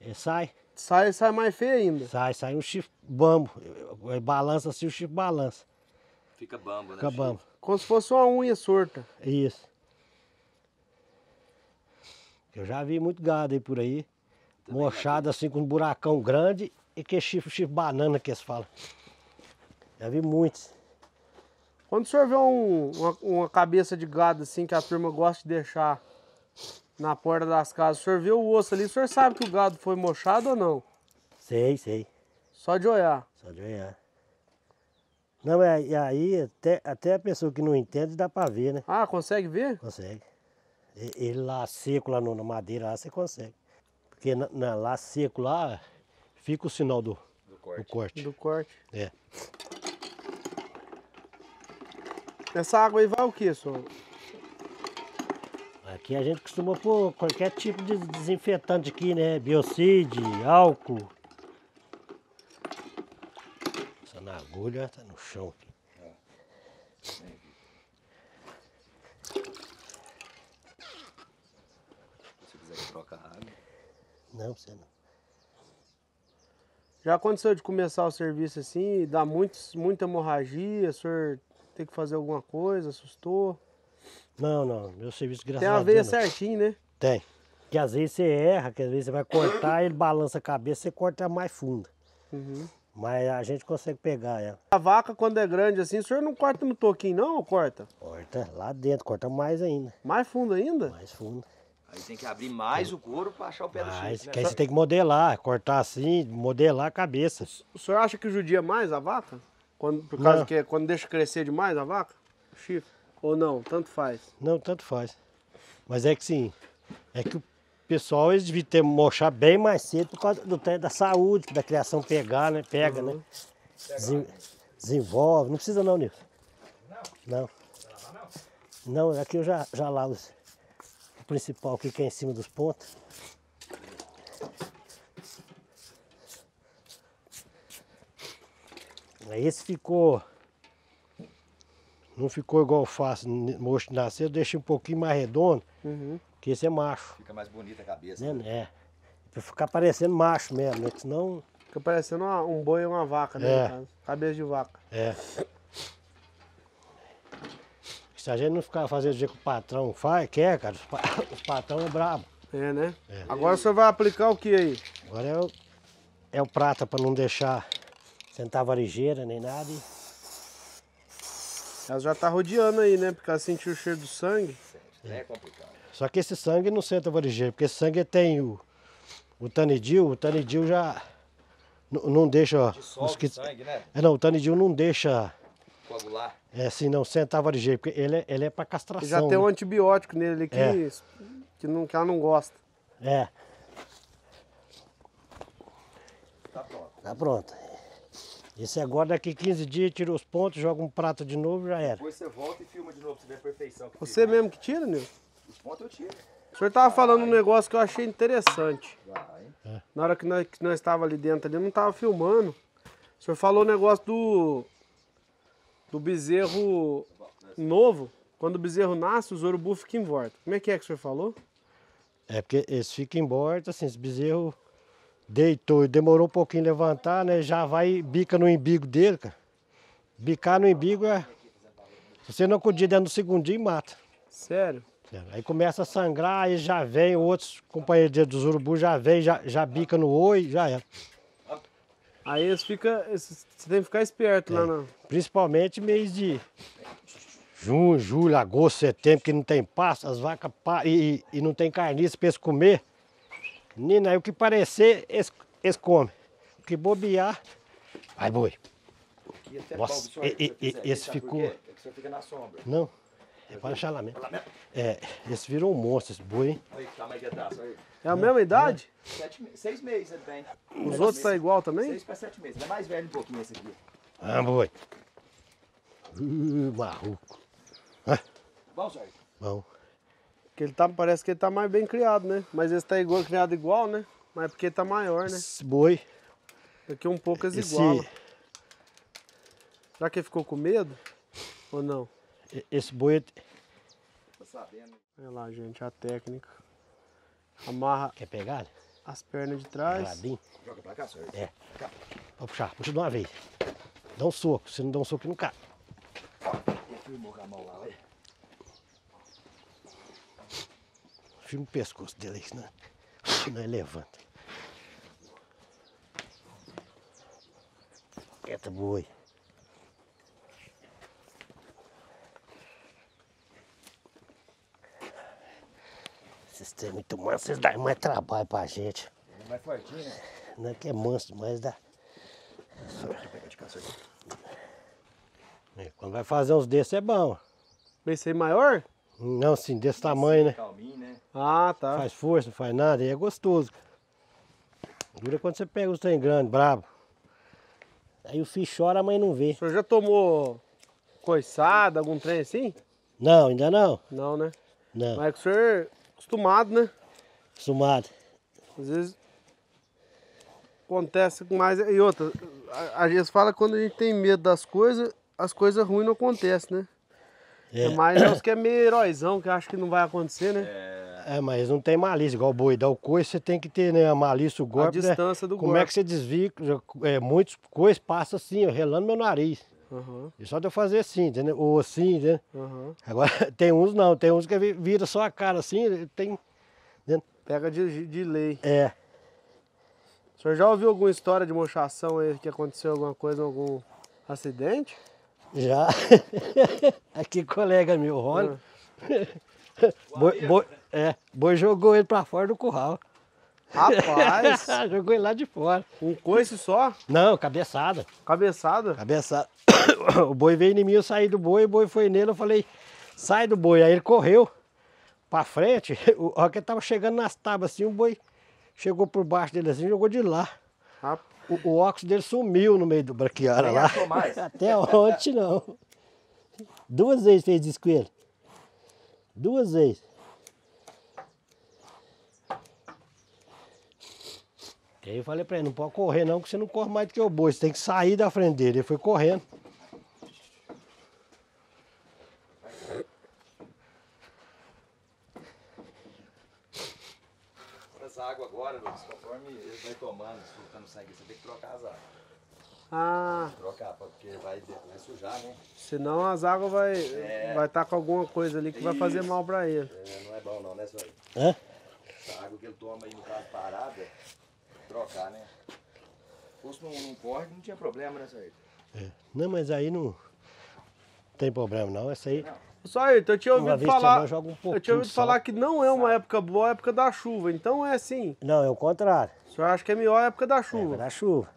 é, sai. Sai, sai mais feio ainda. Sai, sai um chifre bambo. Eh, Balança assim, o chifre balança. Fica bambo, né? Fica bambo. Como se fosse uma unha sorta. Isso. Eu já vi muito gado aí por aí, mochado assim com um buracão grande e que chifre, chifre banana que eles falam. Já vi muitos. Quando o senhor vê um- uma, uma cabeça de gado assim que a turma gosta de deixar na porta das casas, o senhor vê o osso ali, o senhor sabe que o gado foi mochado ou não? Sei, sei. Só de olhar. Só de olhar. Não, é, e aí até, até a pessoa que não entende dá pra ver, né? Ah, consegue ver? Consegue. E- Ele lá seco, lá no- na madeira, lá você consegue. Porque na, na- lá seco, lá fica o sinal do, Do do corte. corte. Do corte. É. Essa água aí vai o que, senhor? Aqui a gente costuma pôr qualquer tipo de desinfetante aqui, né? Biocide, álcool. Essa na agulha tá no chão aqui. Se quiser que troca a água. Não, você não. Já aconteceu de começar o serviço assim e dar muitos, muita hemorragia, o senhor tem que fazer alguma coisa, assustou? Não, não. Meu serviço, graças Tem a a veia não. certinho, né? Tem. Que às vezes você erra, que às vezes você vai cortar, ele balança a cabeça, você corta mais funda. Uhum. Mas a gente consegue pegar ela. A vaca, quando é grande assim, o senhor não corta no toquinho, não? Ou corta? Corta lá dentro, corta mais ainda. Mais fundo ainda? Mais fundo. Aí tem que abrir mais o couro pra achar o pé do Mas chifre, que aí né? você tem que modelar, cortar assim, modelar a cabeça. O senhor acha que judia mais a vaca? Quando, por causa Não. que quando deixa crescer demais a vaca? O chifre? Ou não? Tanto faz. Não, tanto faz. Mas é que sim, é que o pessoal eles deviam ter mochar bem mais cedo por causa do da saúde, da criação pegar, né? Pega, né? Desen- desenvolve. Não precisa não, Nilson. Não. Não, aqui eu já, já lavo o principal que é em cima dos pontos. Aí esse ficou. Não ficou igual n- mocho de nascer, eu deixei um pouquinho mais redondo, Uhum. que esse é macho. Fica mais bonita a cabeça. Né? É. Pra ficar parecendo macho mesmo, né? Que Senão. Fica parecendo uma- um boi e uma vaca, né? É. Cabeça de vaca. É. Se a gente não ficar fazendo do jeito que o patrão faz, quer, cara, os, pa os patrão é brabo. É, né? É. Agora o senhor vai aplicar o que aí? Agora é o, é o prata pra não deixar sentar varejeira nem nada. e- Ela já tá rodeando aí, né? Porque ela sentiu o cheiro do sangue. É complicado. Só que esse sangue não senta varejeira, porque esse sangue tem o, o tanidil, o tanidil já não deixa. ó, Dissolve o mosquito- sangue, né? É, não, o tanidil não deixa Coagular. é, assim, não sentar varejeira, porque ele é, ele é pra castração. Já tem um né? antibiótico nele ali que, É. que, não, que ela não gosta. É, Tá pronto. tá pronto. Esse agora daqui 15 dias tira os pontos, joga um prato de novo já era. Depois você volta e filma de novo pra você ver a perfeição. que Você fica. mesmo que tira, Nilson? Os pontos eu tiro. O senhor tava falando um negócio que eu achei interessante. Vai. Na hora que nós, que nós estava ali dentro, ali, eu não tava filmando. O senhor falou o negócio do, do bezerro novo. Quando o bezerro nasce, os urubu ficam em volta. Como é que é que o senhor falou? É porque eles ficam embora, assim, esse bezerro deitou e demorou um pouquinho levantar, né? Já vai e bica no embigo dele, cara. Bicar no embigo é. Se você não acudir dentro do segundinho, mata. Sério? Aí começa a sangrar, aí já vem, outros companheiros dos urubus já vem, já, já bica no oi, já é. Aí eles esses- Você tem que ficar esperto lá na. Principalmente mês de junho, julho, agosto, setembro, que não tem pasto, as vacas pa- e, e não tem carniça para eles comer. Menina, aí o que parecer, eles, eles comem. O que bobear, vai boi. Nossa, bom, e- e- esse Sabe por ficou- quê? É que o senhor fica na sombra. Não, é para deixar lá mesmo. É, esse virou um monstro, esse boi, hein? Olha que tamanho que é olha. É a mesma idade? Sete Seis meses ele tem. Os outros tá igual também? Seis para sete meses. Ele é mais velho um pouquinho esse aqui. Ah, boi. Uh, marruco. Bom, senhor. Bom, Que ele tá, parece que ele tá mais bem criado, né? Mas esse tá igual, criado igual, né? Mas é porque ele tá maior, né? esse boi, Daqui um pouco eles esse, igualam. Será que ele ficou com medo? Ou não? esse boi Tô sabendo. Olha lá, gente, a técnica. Amarra quer pegar? as pernas de trás. Agarradinho. Joga pra cá, senhor. É. Puxar, puxa de uma vez. Dá um soco, se não dá um soco, não cai. Ele filmou com a mão lá, olha. Firma o pescoço dele aí, senão, senão ele levanta. Quieta, boi. Esses trem muito mansos, vocês dão mais trabalho pra gente. É mais fortinho, né? Não é que é manso demais, dá. Deixa eu pegar de caça aqui. É, Quando vai fazer uns desses é bom. Pensei maior? Não, assim, desse tamanho, né? Calminho, né? Ah, tá. Faz força, não faz nada, e é gostoso. Dura quando você pega os trem grande, brabo. Aí o filho chora, a mãe não vê. O senhor já tomou coiçada, algum trem assim? Não, ainda não. Não, né? Não, Mas é que o senhor é acostumado, né? acostumado. Às vezes acontece com mais. E outra, a- às vezes fala que quando a gente tem medo das coisas, as coisas ruins não acontecem, né? É, É. mais é os que é meio heróizão, que acha que não vai acontecer, né? É, mas não tem malícia, igual o boi dá o coice, você tem que ter né, a malícia, o a golpe. né? distância do Como golpe. é que você desvia? É, muitos coisas passam assim, ó, relando meu nariz. Aham, E só de eu fazer assim, entendeu? Ou assim, né? aham. Agora tem uns não, tem uns que vi- vira só a cara assim, tem. Pega de, de lei. É. O senhor já ouviu alguma história de mochação aí que aconteceu alguma coisa, algum acidente? Já. Aqui, colega meu, Rony. Boi, boi, é, boi jogou ele pra fora do curral. Rapaz, jogou ele lá de fora. um coice só, Não, cabeçada. cabeçada. Cabeçada. o boi veio em mim, eu saí do boi, o boi foi nele, eu falei, sai do boi. Aí ele correu pra frente, o- que ele tava chegando nas tábuas assim, o boi chegou por baixo dele assim, jogou de lá. Rap- O, o óculos dele sumiu no meio do braquiária Nem lá. Até ontem não. Duas vezes fez isso com ele. Duas vezes. E aí eu falei pra ele, não pode correr não, que você não corre mais do que o boi, você tem que sair da frente dele. Ele foi correndo. Essa água agora, Lucas, conforme ele vai tomando, soltando sangue, você tem que trocar as águas. Ah, Trocar, porque vai, vai sujar, né? senão as águas vai É. vai estar com alguma coisa ali que vai fazer Isso. mal pra ele. É, não é bom não, né, senhor? Hã? Essa água que ele toma aí no caso parada, trocar, né? Se fosse num, num corre, não tinha problema, né, senhor? É. Não, mas aí não tem problema não. Essa aí, Só aí, eu tinha ouvido falar, um eu tinha ouvido falar que não é uma época boa, é a época da chuva. Então é assim, Não, é o contrário. o senhor acha que é melhor a época da É chuva? da chuva.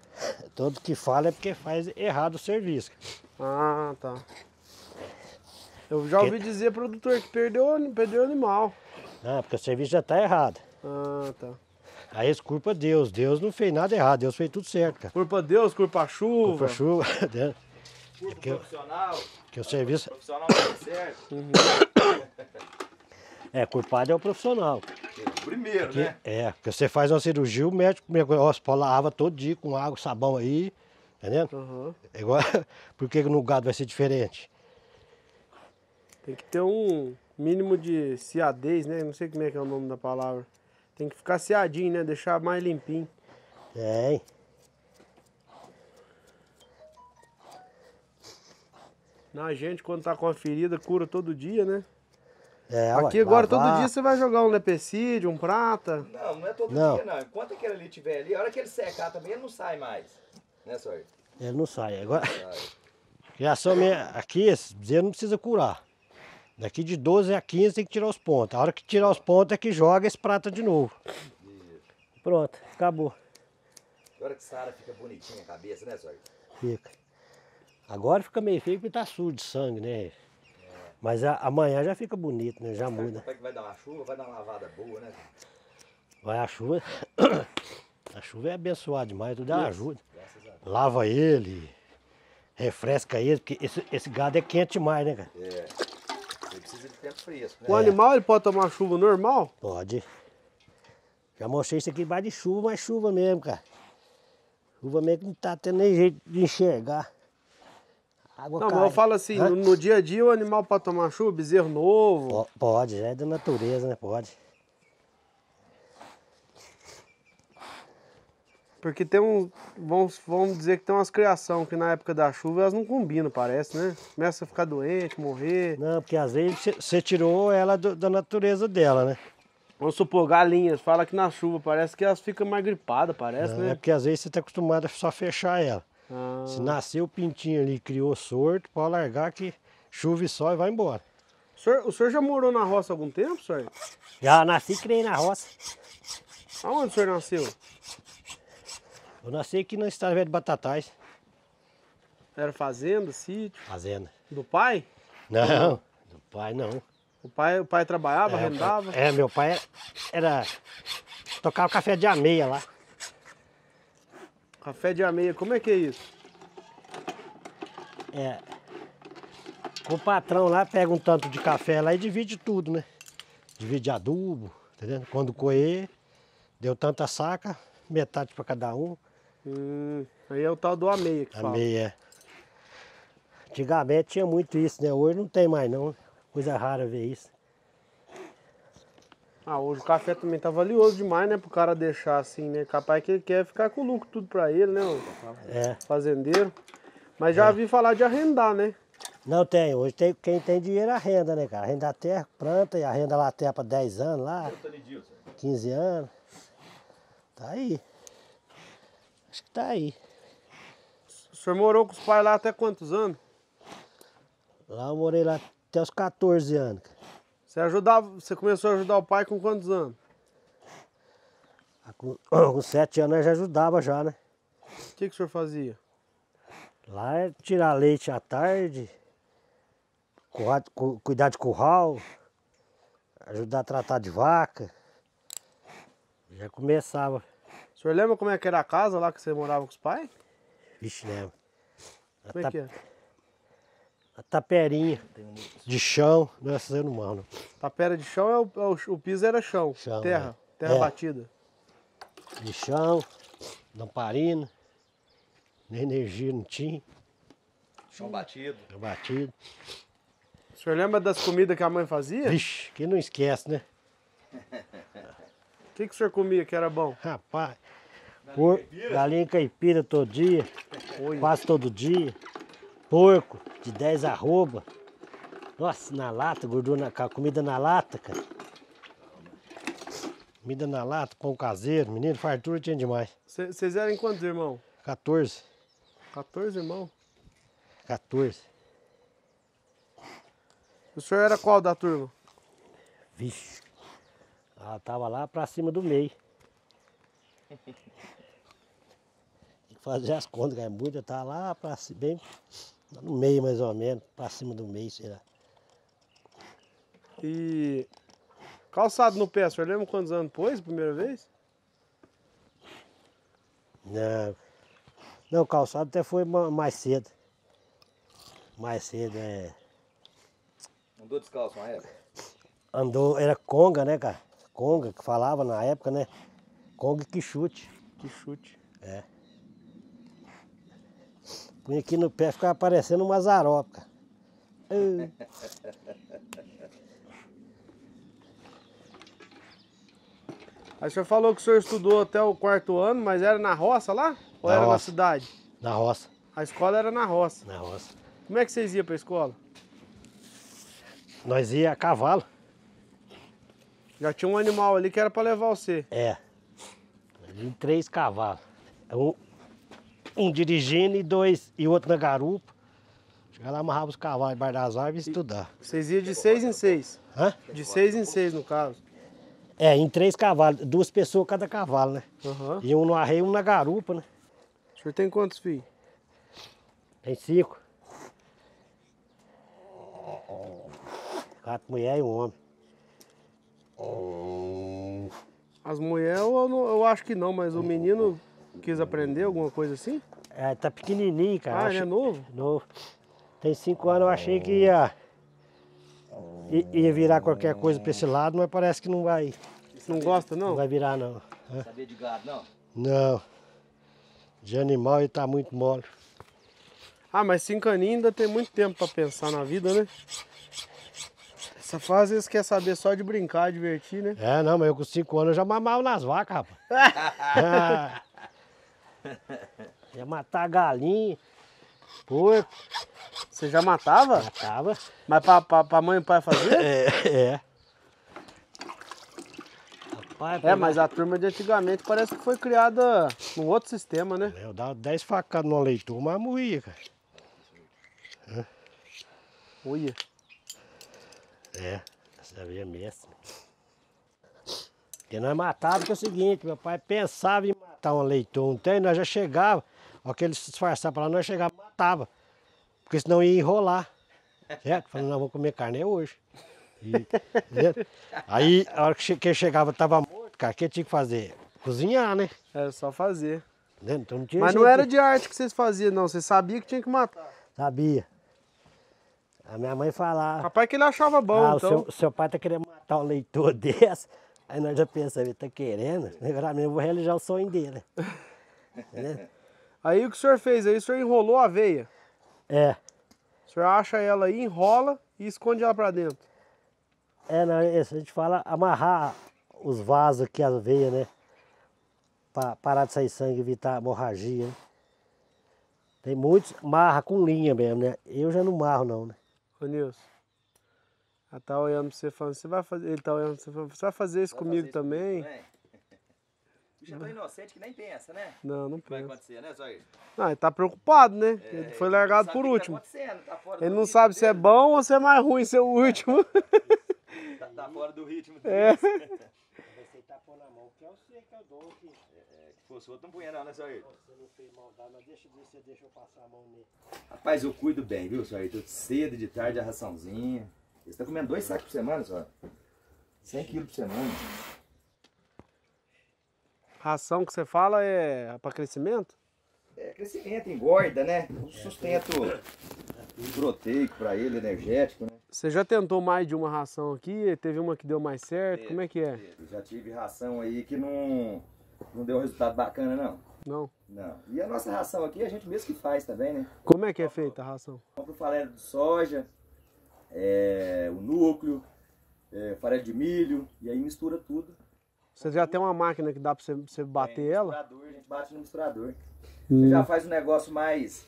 Todo que fala é porque faz errado o serviço. Ah, tá. Eu já ouvi dizer produtor que perdeu, perdeu o animal. Não, porque o serviço já tá errado. Ah, tá. Aí é culpa Deus. Deus não fez nada errado, Deus fez tudo certo, cara. Culpa Deus, culpa a chuva. Culpa chuva, né? Curva Que profissional, que o serviço profissional não tá certo. é culpado é o profissional. Primeiro, Que- né? é, porque você faz uma cirurgia, o médico, pode lavar todo dia com água, sabão aí, entendeu? Aham. É igual, por que no gado vai ser diferente? Tem que ter um mínimo de ciadez, né? Não sei como é que é o nome da palavra. Tem que ficar ciadinho, né? Deixar mais limpinho. Tem. Na gente, quando tá com a ferida, cura todo dia, né? É, ué, Aqui agora, todo lavar. dia, você vai jogar um lepecídio, um prata. Não, não é todo Não. dia, não. Enquanto aquele ali estiver ali, a hora que ele secar também, ele não sai mais. Né, senhor? Ele não sai. Agora, Sai. criação minha, aqui, esse bezerro não precisa curar. Daqui de 12 a 15 tem que tirar os pontos. A hora que tirar os pontos é que joga esse prata de novo. Pronto, acabou. A hora que Sara fica bonitinha a cabeça, né, senhor? Fica. Agora fica meio feio porque tá sujo de sangue, né? Mas a- amanhã já fica bonito, né? Já muda. Como é que vai dar uma chuva, vai dar uma lavada boa, né? Vai a chuva. A chuva é abençoada demais, tudo ela ajuda. Graças a Deus. Lava ele, refresca ele, porque esse, esse gado é quente demais, né, cara? É. Ele precisa de tempo fresco, né? O animal, ele pode tomar chuva normal? Pode. Já mostrei isso aqui embaixo de chuva, mas chuva mesmo, cara. Chuva mesmo que não tá tendo nem jeito de enxergar. Água Não, cai. mas eu falo assim, Hã? no, dia a dia o animal pode tomar chuva, bezerro novo. Po- Pode, já é da natureza, né? Pode. Porque tem um. Vamos, vamos dizer que tem umas criação que na época da chuva elas não combinam, parece, né? Começa a ficar doente, morrer. Não, porque às vezes você- tirou ela do- da natureza dela, né? Vamos supor, galinhas, fala que na chuva parece que elas ficam mais gripadas, parece, Não, É né? porque às vezes você tá acostumado a só fechar ela. Ah, Se nasceu o pintinho ali, criou sorto, pode largar que chuva e sol e vai embora. o, senhor, o senhor já morou na roça há algum tempo, senhor? Já nasci e criei na roça. Aonde o senhor nasceu? Eu nasci aqui na Estrada Velha de Batatais, Era fazenda, sítio? fazenda. Do pai? Não, do pai não. O pai, o pai trabalhava, É, arrendava? É, meu pai era, era tocava café de ameia lá. Café de ameia, como é que é isso? É. O patrão lá pega um tanto de café lá e divide tudo, né? Divide adubo, entendeu? Quando coer, deu tanta saca, metade para cada um. Hum, aí é o tal do ameia que A fala. meia. Antigamente tinha muito isso, né? Hoje não tem mais não. Coisa rara ver isso. Ah, hoje o café também tá valioso demais, né? Pro cara deixar assim, né? Capaz que ele quer ficar com o lucro tudo pra ele, né? É. fazendeiro. Mas já vi falar de arrendar, né? Não tem. Hoje tem, quem tem dinheiro arrenda, né, cara? Arrenda a terra, planta e arrenda lá a terra para 10 anos lá, 15 anos. Tá aí. Acho que tá aí. O senhor morou com os pais lá até quantos anos? Lá eu morei lá até os 14 anos. cara. Você ajudava, você começou a ajudar o pai com quantos anos? Ah, Com, com 7 anos eu já ajudava já, né? O que, que o senhor fazia? Lá é tirar leite à tarde, cuidar de curral, ajudar a tratar de vaca. Já começava. O senhor lembra como é que era a casa lá que você morava com os pais? Vixe? A, Como é que é? A taperinha de chão, não é sendo mal, não. Tapera de chão, é o, é o, o piso era chão, Chão, terra, é. terra É. batida. De chão, lamparina, nem energia não tinha, Chão batido. era batido. O senhor lembra das comidas que a mãe fazia? O Vixe, quem não esquece, né? que, que o senhor comia que era bom? Rapaz, por, galinha caipira todo dia, quase todo dia. Porco, de 10 arroba. Nossa, na lata, gordura na comida na lata, cara. Comida na lata, pão caseiro, menino, fartura tinha demais. Cê- Vocês eram em quantos irmãos? 14, 14 irmãos. 14. O senhor era qual da turma? Vixe. Ela tava lá pra cima do meio. Tem que fazer as contas, é muita, tá lá pra cima, bem no meio mais ou menos, pra cima do meio, será? E calçado no pé, o senhor lembra quantos anos depois, primeira vez? Não. Não, calçado até foi ma- mais cedo. Mais cedo, é. Andou descalço uma época? Andou, era conga, né, cara? Conga, que falava na época, né? Conga que chute. Que chute. É. Punha aqui no pé, ficava parecendo uma zaroca. Aí o senhor falou que o senhor estudou até o quarto ano, mas era na roça lá? Ou Na era na roça. cidade? na roça, A escola era na roça. na roça. Como é que vocês iam pra escola? Nós ia a cavalo. Já tinha um animal ali que era pra levar você. É. Ali três cavalos. Um, um dirigindo e dois, e outro na garupa. Chegava lá, amarrava os cavalos debaixo das árvores e estudar. Vocês iam de seis em seis. Hã? De seis em seis, no caso. É, em três cavalos, duas pessoas cada cavalo, né? Aham. E um no arreio e um na garupa, né? O senhor tem quantos filhos? Tem cinco. Quatro mulheres e um homem. As mulheres eu, não- eu acho que não, mas o menino quis aprender alguma coisa assim? É, tá pequenininho, cara. Ah, é achei- novo? Novo. Tem cinco anos, eu achei que ia, i- ia virar qualquer coisa pra esse lado, mas parece que não vai, Não gosta, não não? vai virar, não. Hã? Sabia de gado, não? Não. De animal ele tá muito mole. Ah, mas cinco aninhos ainda tem muito tempo pra pensar na vida, né? Essa fase eles querem saber só de brincar, divertir, né? É, não, mas eu com cinco anos eu já mamava nas vacas, rapaz. Ia matar galinha, porco, Você já matava? matava. Mas pra, pra, pra mãe e pai fazer? É, é. pai. É, mas a turma de antigamente parece que foi criada num outro sistema, né? Eu dava 10 facadas no leitor, mas morria, cara. Olha. É, essa aí é Porque nós matávamos que é o seguinte, meu pai pensava em matar um um tem, nós já chegava, ó, que ele se disfarçava pra lá, nós chegava e matava. Porque senão ia enrolar. Certo? Falando, não, vamos comer carne é hoje. E? Aí, a hora que ele chegava, tava morto, cara, o que tinha que fazer? Cozinhar, né? Era só fazer. Então não tinha Mas não jeito era de arte que vocês faziam, não. Você sabia que tinha que matar. Sabia. A minha mãe falava. Rapaz, que ele achava bom, ah, o então. seu, seu pai tá querendo matar um leitor desse. Aí nós já pensamos, ele tá querendo. Agora eu vou realizar o sonho dele. Entendeu? Aí o que o senhor fez aí? O senhor enrolou a veia. É. O senhor acha ela aí, enrola e esconde ela pra dentro. É, não, isso, a gente fala amarrar os vasos aqui, as veias, né? Pra parar de sair sangue, evitar hemorragia, né? Tem muitos, marra com linha mesmo, né? Eu já não marro não, né? Ô Nilson. Ela tá olhando pra você falando, você vai fazer. Ele tá olhando pra você falando, você vai fazer isso Vai comigo fazer isso também? também? Bicho é tão inocente que nem pensa, né? Não, não O que vai pensa. acontecer, né, Zóio? Não, ele tá preocupado, né? É, ele foi largado por o que último. Tá acontecendo, tá fora Ele do não ritmo sabe se é bom ou se é mais ruim ser o último. Tá, tá fora do ritmo É. dele. Você tá pondo na mão, que eu sei que eu dou aqui. É, que fosse outro não punha não, né, Zóio? Você não fez maldade, mas deixa você deixa eu passar a mão nele. Rapaz, eu cuido bem, viu, Zóio? Tô de cedo, de tarde, a raçãozinha. Você tá comendo dois sacos por semana, Zóio? 100 quilos por semana. Ração que você fala é pra crescimento? É crescimento, engorda, né? Um sustento proteico pra ele, energético, né? Você já tentou mais de uma ração aqui? Teve uma que deu mais certo? Como é que é? Eu já tive ração aí que não, não deu um resultado bacana, não. Não. Não. E a nossa ração aqui a gente mesmo que faz também, né? Como é que é feita a ração? Compra o farelo de soja, é, o núcleo, é, farelo de milho, e aí mistura tudo. Você já tem uma máquina que dá pra você, bater no ela? misturador, a gente bate no misturador. Hum. Você já faz um negócio mais,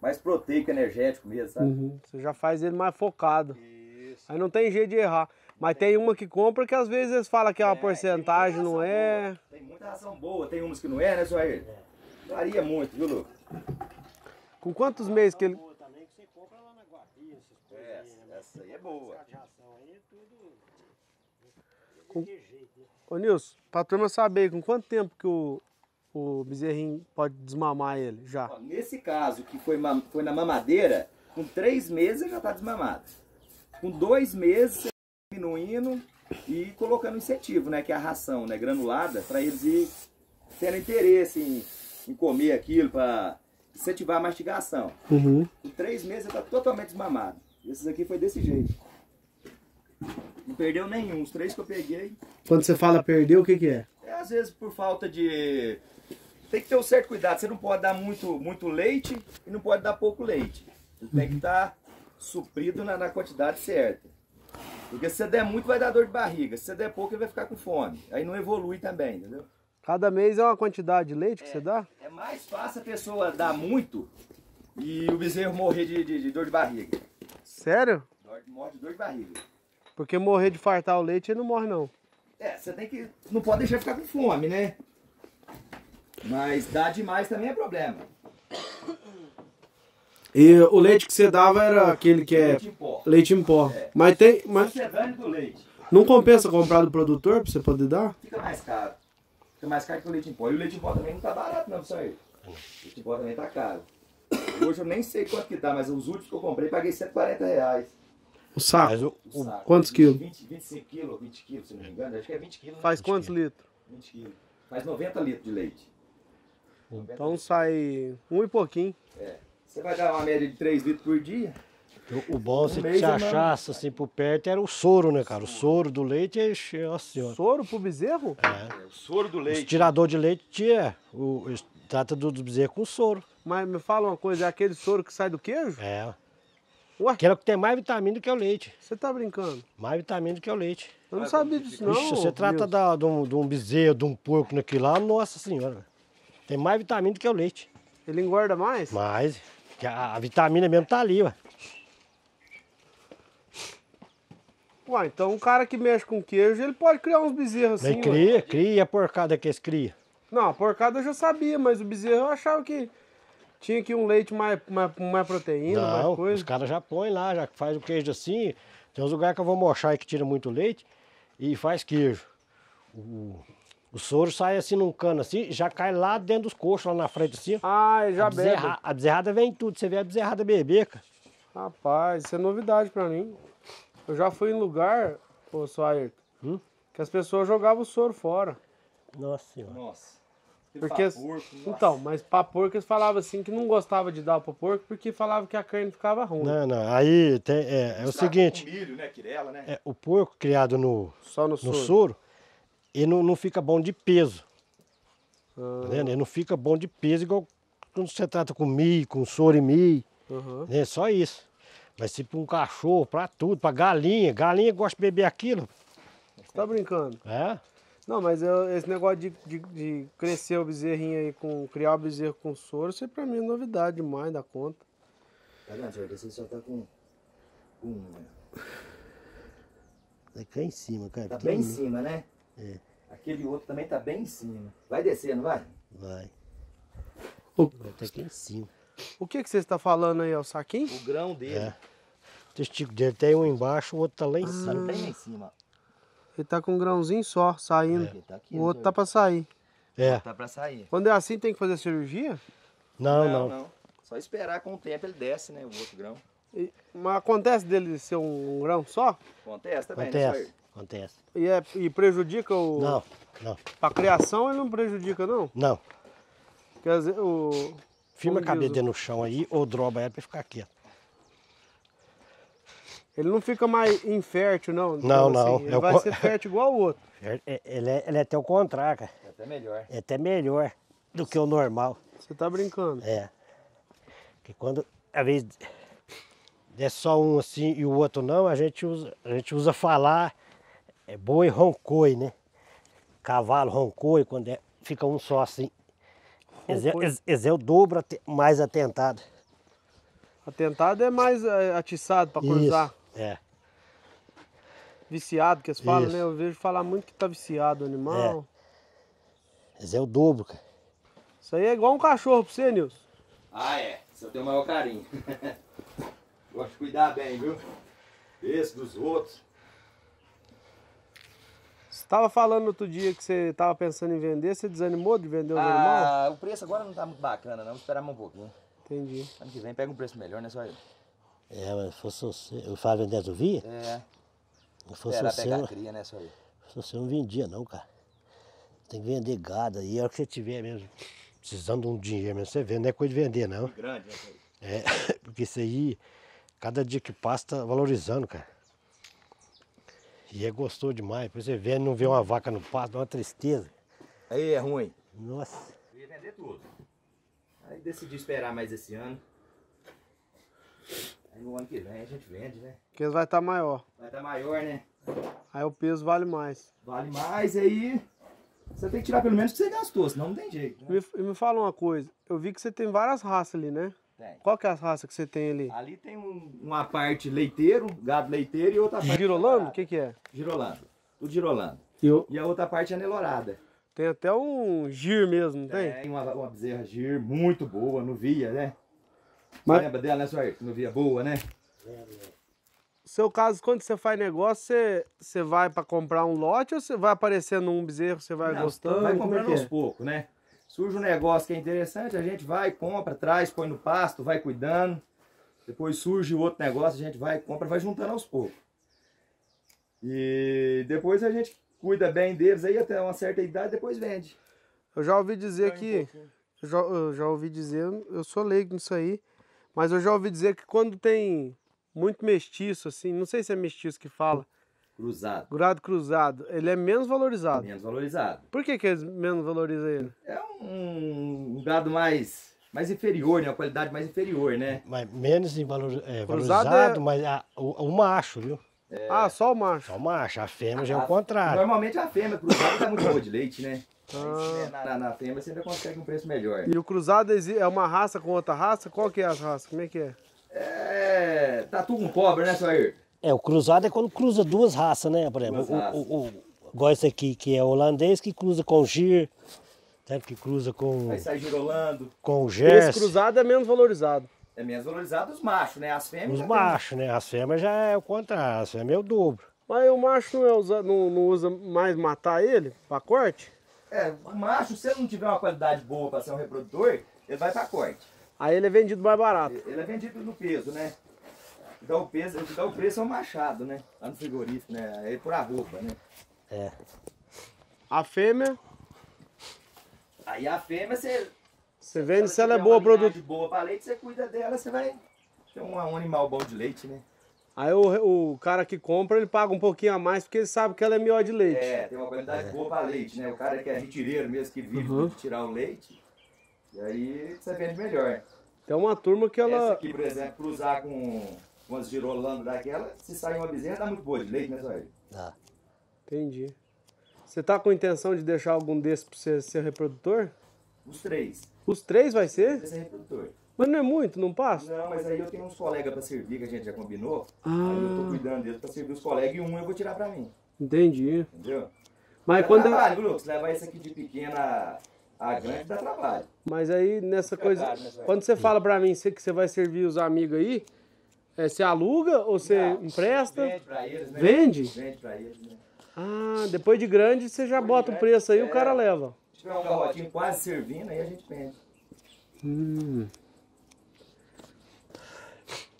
mais proteico, energético mesmo, sabe? Uhum. Você já faz ele mais focado. Isso. Aí não tem jeito de errar. Mas tem uma que compra que às vezes eles falam que é uma É, porcentagem, não é. boa. Tem muita ração boa, tem umas que não é, né, Soair? Varia muito, viu, Lucas? Com quantos meses que ele. Boa também que você compra lá na guardia, essas coisas aí, Essa, aí é boa. Com- né? Ô Nilson, pra turma saber com quanto tempo que o, o bezerrinho pode desmamar ele já. Ó, nesse caso, que foi, foi na mamadeira, com três meses ele já está desmamado. Com dois meses, diminuindo e colocando incentivo, né? Que é a ração, né? Granulada, para eles ir tendo interesse em, em comer aquilo, para incentivar a mastigação. Uhum. Com três meses ele está totalmente desmamado. Esses aqui foi desse jeito. Não perdeu nenhum. Os três que eu peguei, Quando você fala perder, o que que é? é às vezes por falta de. Tem que ter um certo cuidado. Você não pode dar muito, muito leite e não pode dar pouco leite. Ele tem que estar suprido na, na quantidade certa. Porque se você der muito, vai dar dor de barriga. Se você der pouco, ele vai ficar com fome. Aí não evolui também, entendeu? Cada mês é uma quantidade de leite que você dá? É mais fácil a pessoa dar muito e o bezerro morrer de, de- de dor de barriga. Sério? Dor- Morre de dor de barriga. Porque morrer de fartar o leite ele não morre não. É, você tem que. Não pode deixar ficar com fome, né? Mas dar demais também é problema. E o leite que você dava era aquele que é Leite em pó. leite em pó. Mas tem. Mas do leite. não compensa comprar do produtor pra você poder dar? Fica mais caro. Fica mais caro que o leite em pó. E o leite em pó também não tá barato não, isso aí. O leite em pó também tá caro. Hoje eu nem sei quanto que tá, mas os últimos que eu comprei paguei 140 reais. O saco. Mas o, o o- saco. quantos quilos? 20, 25 quilos, 20 quilos, se não me engano. Acho que é 20 quilos. né? Faz quantos litros? 20 quilos. Faz 90 litros de leite. 90 Então sai um e pouquinho. Você vai dar uma média de 3 litros por dia. o, o bom, se mês te é achasse assim por perto, era o soro, né, cara? O soro do leite é. Nossa senhora. Soro pro bezerro? É. É o soro do Os tirador de leite tinha. O, eles trata do do bezerro com soro. Mas me fala uma coisa, é aquele soro que sai do queijo? É. Ué? Aquele que tem mais vitamina do que o leite. Você tá brincando? Mais vitamina do que o leite. Eu não sabia disso não. Ixi, você trata Nilson. da- de, um, de um bezerro, de um porco naquilo lá, nossa senhora. Tem mais vitamina do que o leite. Ele engorda mais? Que a, a vitamina mesmo tá ali, ó. Ué, então um cara que mexe com queijo, ele pode criar uns bezerros assim. Ué. cria, cria e a porcada que eles cria. Não, a porcada eu já sabia, mas o bezerro eu achava que tinha que um leite mais, mais, com mais proteína, Não, mais coisa. os caras já põem lá, já faz o queijo assim. Tem uns lugares que eu vou mochar aí que tira muito leite e faz queijo. O, o soro sai assim num cano assim, já cai lá dentro dos coxos, lá na frente assim. Ah, já a, bebe. bezerra- a bezerrada vem em tudo, você vê a bezerrada beber, cara. Rapaz, isso é novidade pra mim. Eu já fui em lugar, ô Swair, Hum? que as pessoas jogavam o soro fora. Nossa senhora. Nossa. Porque, então, mas pra porco eles falavam assim que não gostava de dar pro porco porque falava que a carne ficava ruim. Não, não, aí tem- é, é o seguinte, milho, né? Quirela, né? é, o porco criado no, Só no no soro. soro, ele não, não fica bom de peso. Ah, Tá vendo? Ele não fica bom de peso igual quando você trata com milho, com soro e milho. aham. É só isso. Mas se para um cachorro, para tudo, para galinha. Galinha gosta de beber aquilo. Você tá brincando? É? Não, mas eu- esse negócio de, de, de crescer o bezerrinho aí, com, criar o bezerro com soro, isso aí pra mim é novidade demais da conta. Tá vendo, senhor? Você só tá com. com Vai cá em cima, cara. tá bem em cima, né? É. Aquele outro também tá bem em cima. Vai descer, não vai? Vai. O- até aqui em cima. O que que você está falando aí, é o saquinho? O grão dele É. O testigo dele tem um embaixo, o outro tá lá em tá cima. bem lá em cima. Ele tá com um grãozinho só, saindo. Ele tá aqui, O né, outro tá pra sair. É. Tá pra sair. Quando é assim, tem que fazer cirurgia? Não, não. Só esperar com o tempo ele desce, né? O outro grão. E- mas acontece dele ser um, um grão só? Acontece também, né, Acontece. senhor? Acontece. E, é, e prejudica o. Não, não, Pra criação ele não prejudica, não? não. Quer dizer, o. Firma a cabeça o- dele no chão aí ou droba ela pra ficar quieto. Ele não fica mais infértil, não. Não, não, Ele é o vai co- ser fértil igual o outro. É- é- Ele é, ele é até o contrário, cara. É até melhor. É até melhor do que o normal. Você tá brincando. É. Porque quando, às vezes, é só um assim e o outro não, a gente usa, a gente usa falar é boi roncoi, né? Cavalo roncoi, quando é, fica um só assim. Esse é, esse- é o dobro mais atentado. Atentado é mais é, atiçado pra cruzar. É. Viciado, que eles falam, Isso. né? Eu vejo falar muito que tá viciado o animal. Esse é o dobro, cara. Isso aí é igual um cachorro pra você, Nilson. Ah, é. Você tem o maior carinho. Gosto de cuidar bem, viu? Esse, dos outros. Você tava falando outro dia que você tava pensando em vender, você desanimou de vender os animais? Ah, o preço agora não tá muito bacana, não. Vou esperar mais um pouquinho. Entendi. Ano que vem pega um preço melhor, né, só eu? É, mas se fosse você, eu falo vender via, É. se fosse Esperar você, pegar cria, né, só eu? se você não vendia não, cara. Tem que vender gado aí, a hora que você tiver mesmo, precisando de um dinheiro mesmo, você vende, não é coisa de vender não. Grande, né? É, porque isso aí, cada dia que passa, tá valorizando, cara. E é gostoso demais. Depois você vê e não vê uma vaca no pasto, dá uma tristeza. Aí é ruim. Nossa. Eu ia vender tudo. Aí decidi esperar mais esse ano. Aí no ano que vem a gente vende, né? Porque vai estar maior. Vai estar maior, né? Aí o peso vale mais. Vale mais, aí você tem que tirar pelo menos o que você gastou, senão não tem jeito. E Né? me, e me fala uma coisa, eu vi que você tem várias raças ali, né? Tem. Qual que é as raças que você tem ali? Ali tem um- uma parte leiteiro, gado leiteiro e outra parte. Girolando? O que que é? Girolando. Tudo girolando. Eu... E a outra parte é anelorada. Tem até um gir mesmo, não tem? Tem uma, uma bezerra gir muito boa, no via, né? Mas- lembra dela, né, senhor? No via boa, né? Seu caso, quando você faz negócio, você, você vai pra comprar um lote ou você vai aparecendo um bezerro, você vai Não, gostando? Vai é comprando que aos é? poucos, né? Surge um negócio que é interessante, a gente vai, compra, traz, põe no pasto, vai cuidando. Depois surge outro negócio, a gente vai, compra, vai juntando aos poucos. E depois a gente cuida bem deles aí até uma certa idade, depois vende. Eu já ouvi dizer que. Eu já, eu já ouvi dizer, eu sou leigo nisso aí, mas eu já ouvi dizer que quando tem muito mestiço, assim, não sei se é mestiço que fala, Cruzado, grado cruzado, ele é menos valorizado. menos valorizado. Por que, que eles menos valorizam ele? É um, gado mais, mais inferior, né? Uma qualidade mais inferior, né? Mas menos em valor, é, valorizado, é- mas a- o, o macho, viu? Ah, só o macho. Só o macho, a fêmea já é o contrário. Normalmente a fêmea cruzada tá muito boa de leite, né? Ah. Né, na, na fêmea você ainda consegue um preço melhor. E o cruzado é uma raça com outra raça? Qual que é as raças? Como é que é? É. Tatu com cobra, né, Soair? É, o cruzado é quando cruza duas raças, né? Por exemplo, o, o, o, igual esse aqui, que é holandês, que cruza com o Gir, certo? que cruza com, Aí sai girolando. com o Esse Gers, cruzado é menos valorizado. É menos valorizado os machos, né? As fêmeas. os machos, né? As fêmeas já é o contrário, as fêmeas é o dobro. Mas o macho não, é usa, não, não usa mais matar ele pra corte? É, o macho, se ele não tiver uma qualidade boa para ser um reprodutor, ele vai para corte. Aí ele é vendido mais barato. Ele é vendido no peso, né? Dá o, peso, que dá o preço é o machado, né? Lá no frigorífico, né? Aí por arroba, né? É. A fêmea, Aí a fêmea, você. você vende se ela é tiver boa uma produto. boa para leite, você cuida dela, você vai ter um, um animal bom de leite, né? Aí o, o cara que compra, ele paga um pouquinho a mais porque ele sabe que ela é melhor de leite. É, tem uma qualidade boa para leite, né? O cara que é retireiro mesmo, que vive Uhum. de tirar o leite, e aí você vende melhor. Tem uma turma que Essa ela. aqui, por exemplo, cruzar com umas girolando daquela, se sair uma bezerra, dá muito boa de leite, né, Zóio? Tá. Entendi. Você tá com intenção de deixar algum desses pra você ser reprodutor? Os três. Os três vai ser? Você é reprodutor. Mas não é muito, não passa? Não, mas aí eu tenho uns colegas para servir, que a gente já combinou. Ah. Aí eu tô cuidando deles para servir os colegas e um eu vou tirar para mim. Entendi. Entendeu? Mas dá quando. trabalho, viu, Lucas? Levar esse aqui de pequena a grande dá trabalho. Mas aí nessa coisa. Verdade, né? Quando você fala pra mim que você vai servir os amigos aí, é, você aluga ou você Não, empresta? Vende para eles, né? Vende? Vende para eles, né? Ah, depois de grande você já bota o preço aí e o cara leva. Se tiver um garrotinho quase servindo, aí a gente vende. Hum.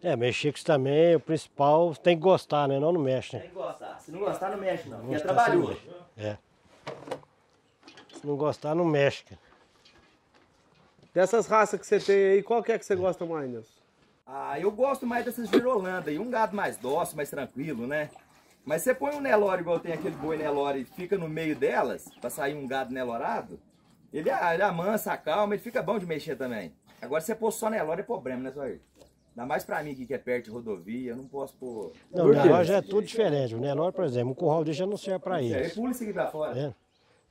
É, mexer com isso também, o principal, tem que gostar, né? Não, não mexe, né? Tem que gostar. Se não gostar, não mexe não. Porque é trabalhoso. É. Se não gostar, não mexe, cara. Dessas raças que você tem aí, qual que é que você gosta mais, Nilson? Ah, eu gosto mais dessas girolanda aí. Um gado mais dócil, mais tranquilo, né? Mas você põe um Nelore igual tem aquele boi Nelore e fica no meio delas, pra sair um gado Nelorado, ele, ele amansa, acalma, ele fica bom de mexer também. Agora você pôr só Nelore é problema, né, Zóio? Ainda mais pra mim aqui que é perto de rodovia, eu não posso pôr... Não, Por o? Nelore já é tudo diferente. O Nelore, por exemplo, o curral dele já não serve pra É, eles. pula isso aqui pra fora. Né?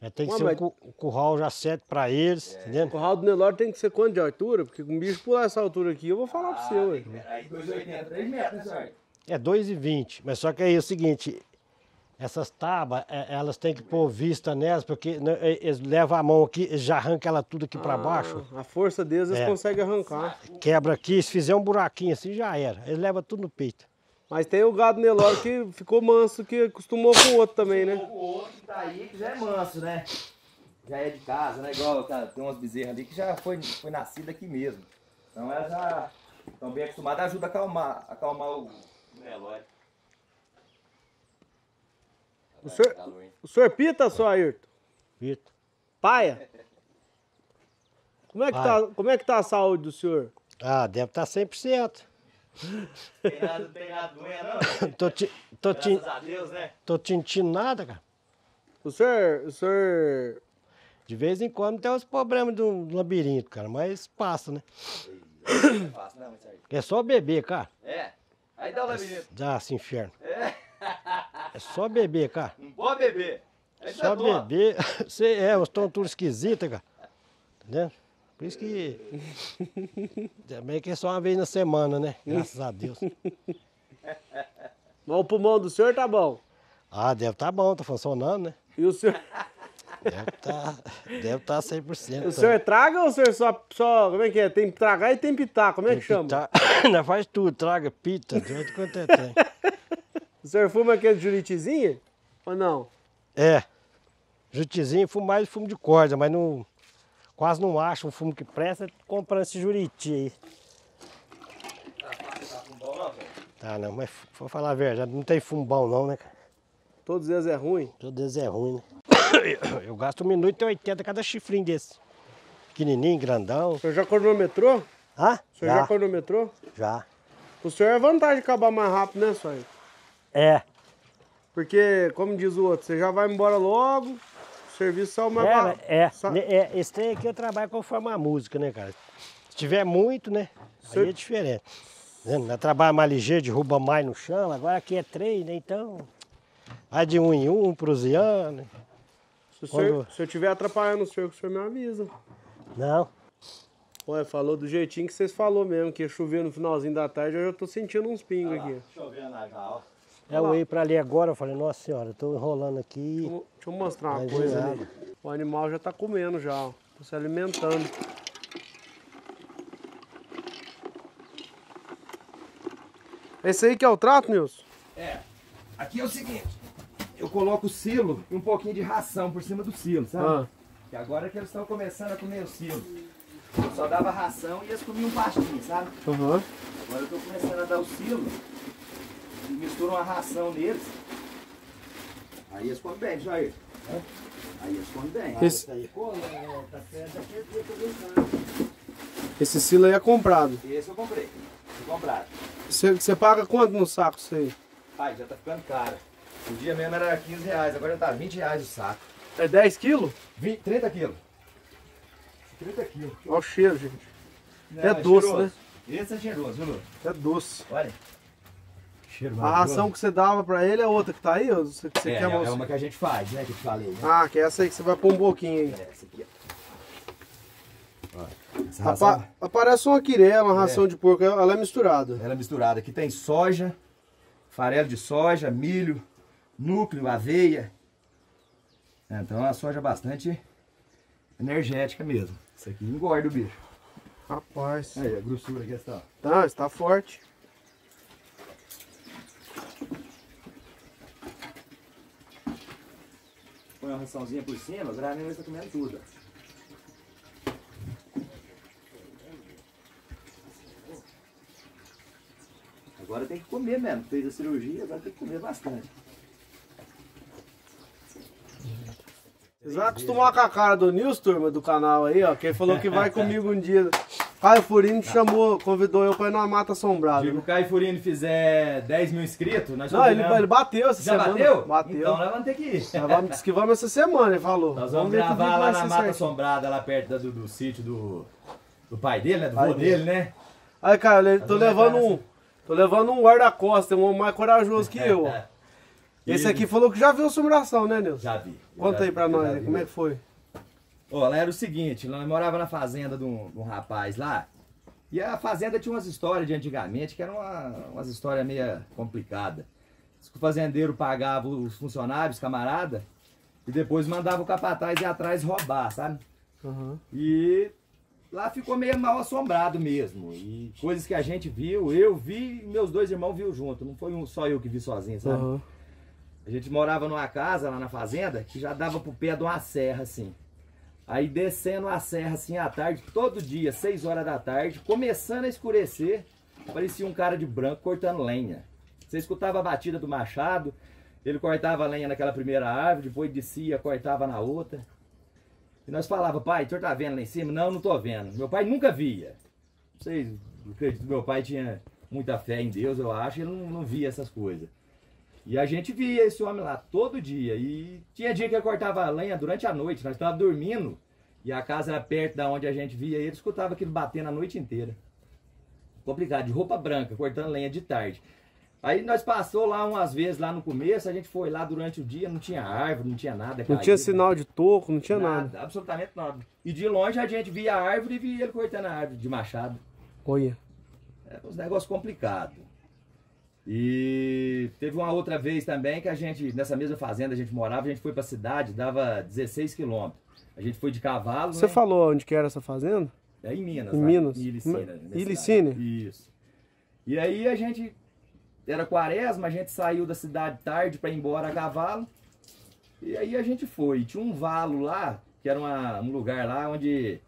Já tem que Ué, ser mas- um cu- curral já certo pra eles, O entendeu? curral do Nelore tem que ser quanto de altura? Porque com um bicho pular essa altura aqui, eu vou falar pra você, ué. Aí 2,80, 3 metros, né? É 2,20. Mas só que aí é o seguinte, essas tábuas, é, elas têm que pôr vista nelas, porque né, e- eles levam a mão aqui, eles já arrancam ela tudo aqui pra baixo, A força deles, eles É. conseguem arrancar. quebra aqui, se fizer um buraquinho assim, já era. Eles levam tudo no peito. Mas tem o gado Nelore que ficou manso, que acostumou com o outro também, né? O outro que tá aí que já é manso, né? Já é de casa, né? Igual tá, tem umas bezerras ali que já foi, foi nascida aqui mesmo. Então elas já estão bem acostumadas, ajuda a acalmar, acalmar o Nelore. O senhor, o senhor pita, só Ayrton? Vitor. Paia? Como é, que tá, como é que tá a saúde do senhor? Ah, deve estar 100%. Tem nada, tem nada doendo, não. Tô, ti, tô, ti, Graças a Deus, né? tô sentindo nada, cara. O senhor, o senhor De vez em quando tem uns problemas do labirinto, cara, mas passa, né? Não é fácil, não, isso aí. É só beber, cara. É. Aí dá o labirinto. Dá esse inferno. É. É só beber, cara. Não pode beber. Aí Só tá bom. beber. Você é, os estão tudo esquisitos, cara. Entendeu? Por isso que. Também que é só uma vez na semana, né? Graças a Deus. Mas o pulmão do senhor tá bom. Ah, deve estar bom, tá funcionando, né? E o senhor, Deve estar deve tá 100%. o senhor traga ou o senhor só, só. Como é que é? Tem que tragar e tem que pitar. Como é que chama? Tá, ainda faz tudo, traga, pita, de onde quanto é tem. O senhor fuma aquele juritizinho? Ou não? É. Jutizinho, fumo mais fumo de corda, mas não. Quase não acho um fumo que presta comprando esse juriti aí. Tá, não, mas vou falar a verdade, não tem fumo bom não, né, cara? Todos eles é ruim. Todo Deus é ruim, né? Eu gasto um minuto e 80 cada chifrinho desse. Pequenininho, grandão. O senhor já cronometrou? Hã? O senhor já, Já, cronometrou? já. O senhor é vantagem de acabar mais rápido, né, senhor? É. Porque, como diz o outro, você já vai embora logo, o serviço mais É, barato. é, Sa- né, é, esse trem aqui eu trabalho conforme a música, né, cara? Se tiver muito, né? Aí é diferente. Né? Nós trabalhamos mais ligeiro, derruba mais no chão, agora aqui é três, né? Então, vai de um em um, prusiano. Se o senhor, Quando- se eu estiver atrapalhando o senhor, o senhor me avisa. Não, Ué, falou do jeitinho que vocês falou mesmo, que ia chover no finalzinho da tarde, eu já tô sentindo uns pingos aqui. Chovendo já, ó. É, eu ia pra ali agora, eu falei, nossa senhora, eu tô enrolando aqui. Deixa eu- mostrar uma coisa é ali. O animal já tá comendo já, ó. Tá se alimentando. Esse aí que é o trato, Nilson? É. Aqui é o seguinte. Eu coloco o silo e um pouquinho de ração por cima do silo, sabe? Ah, E agora que eles estão começando a comer o silo. Eu só dava ração e eles comiam um pastinho, sabe? aham. Agora eu tô começando a dar o silo misturo uma ração neles. Aí eles comem bem, Jair. né? Aí eles comem bem. Esse, Tá aí, é, tá eu tô brincando. esse silo aí é comprado. Esse eu comprei. Fui comprado. Você, você paga quanto no saco isso aí? Ai, já tá ficando caro. O dia mesmo era 15 reais, agora já tá 20 reais o saco. É 10 quilos? 20, 30 quilos. 30 quilos. Olha o cheiro, gente. Não, É doce, cheiroso. né? Esse é cheiroso, viu? É doce. Olha. Cheiro A ração que você dava pra ele é outra que tá aí? Ou você, que você é, quer é, mostrar? uma que a gente faz, né? Que eu te falei, né? Ah, que é essa aí que você vai pôr um pouquinho aí. É, essa aqui, ó. Essa ração, Apa aparece uma quirela, uma ração de porco, ela é misturada. ela é misturada. Aqui tem soja, farelo de soja, milho, núcleo, aveia. É, Então é uma soja bastante energética mesmo. Isso aqui engorda o bicho. Rapaz. Aí, a grossura que está. Tá, está forte. Põe uma raçãozinha por cima, o graneiro está comendo tudo. Agora tem que comer mesmo. Fez a cirurgia, agora tem que comer bastante. Vocês vão acostumar com a cara do Nilson, turma, do canal aí, ó. Que ele falou que vai comigo um dia. Caio Furino chamou, convidou eu pra ir numa mata assombrada. Digo, né? o Caio Furino fizer 10 mil inscritos, nós Não, ele, ele bateu essa Já semana. bateu? Bateu. Então nós vamos ter que ir. Nós vamos, disse que vamos essa semana, ele falou. Nós vamos que gravar lá na Mata. Assombrada, lá perto do, do sítio do, do pai dele, né? Do Pai vô dele, né? Aí, cara, eu tô vamos levando um. Tô levando um guarda-costas, um homem mais corajoso que eu. Esse aqui falou que já viu a assombração, né, Nilson? Já vi. Conta Já aí vi, pra já nós, vi. como é que foi? Ó, lá era o seguinte, nós morava na fazenda de um, de um rapaz lá, e a fazenda tinha umas histórias de antigamente que eram uma, umas histórias meio complicadas. O fazendeiro pagava os funcionários, camarada, e depois mandava o capataz ir atrás roubar, sabe? Aham. E lá ficou meio mal assombrado mesmo. E coisas que a gente viu, eu vi e meus dois irmãos viu junto. Não foi um, só eu que vi sozinho, sabe? Aham. A gente morava numa casa lá na fazenda que já dava pro pé de uma serra, assim. Aí descendo a serra assim à tarde, todo dia, 6 horas da tarde, começando a escurecer, parecia um cara de branco cortando lenha. Você escutava a batida do machado, ele cortava lenha naquela primeira árvore, depois descia, cortava na outra. E nós falava, pai, o senhor tá vendo lá em cima? Não, não tô vendo. Meu pai nunca via. Acredito que meu pai tinha muita fé em Deus, eu acho, ele não, não via essas coisas. E a gente via esse homem lá todo dia. E tinha dia que ele cortava a lenha durante a noite. Nós estávamos dormindo. E a casa era perto da onde a gente via ele. Escutava aquilo batendo a noite inteira. Complicado, de roupa branca, cortando lenha de tarde. Aí nós passou lá umas vezes lá no começo. A gente foi lá durante o dia. Não tinha árvore, não tinha nada. Não caído, tinha sinal de toco, não tinha nada. Absolutamente nada. E de longe a gente via a árvore e via ele cortando a árvore de machado. Olha. É uns negócios complicados. E teve uma outra vez também que a gente, nessa mesma fazenda, a gente morava, a gente foi pra cidade, dava 16 quilômetros. A gente foi de cavalo, Você né? falou onde que era essa fazenda? É em Minas. Em lá, Minas? Em Ilicina. Cidade. Isso. E aí a gente, era quaresma, a gente saiu da cidade tarde pra ir embora a cavalo. E aí a gente foi. Tinha um valo lá, que era uma- um lugar lá onde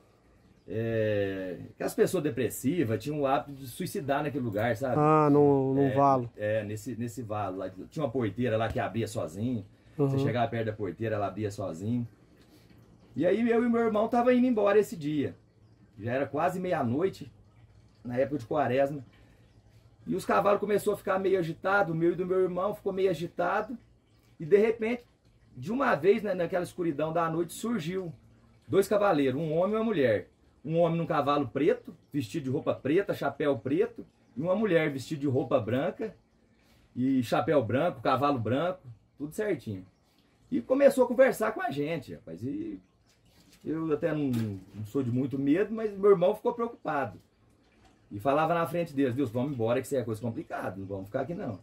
é, que as pessoas depressivas tinham o hábito de suicidar naquele lugar, sabe? Ah, num, num É, valo. É, nesse, nesse valo lá. Tinha uma porteira lá que abria sozinho. Você Uhum. chegava perto da porteira, ela abria sozinho. E aí eu e meu irmão tava indo embora esse dia. Já era quase meia-noite, na época de quaresma. E os cavalos começou a ficar meio agitado, o meu e do meu irmão ficou meio agitado. E de repente, de uma vez, né, naquela escuridão da noite, surgiu dois cavaleiros, um homem e uma mulher. Um homem num cavalo preto, vestido de roupa preta, chapéu preto, e uma mulher vestida de roupa branca e chapéu branco, cavalo branco, tudo certinho. E começou a conversar com a gente, rapaz. E eu até não, não sou de muito medo, mas meu irmão ficou preocupado. E falava na frente deles, Deus, vamos embora que isso é coisa complicada, não vamos ficar aqui não.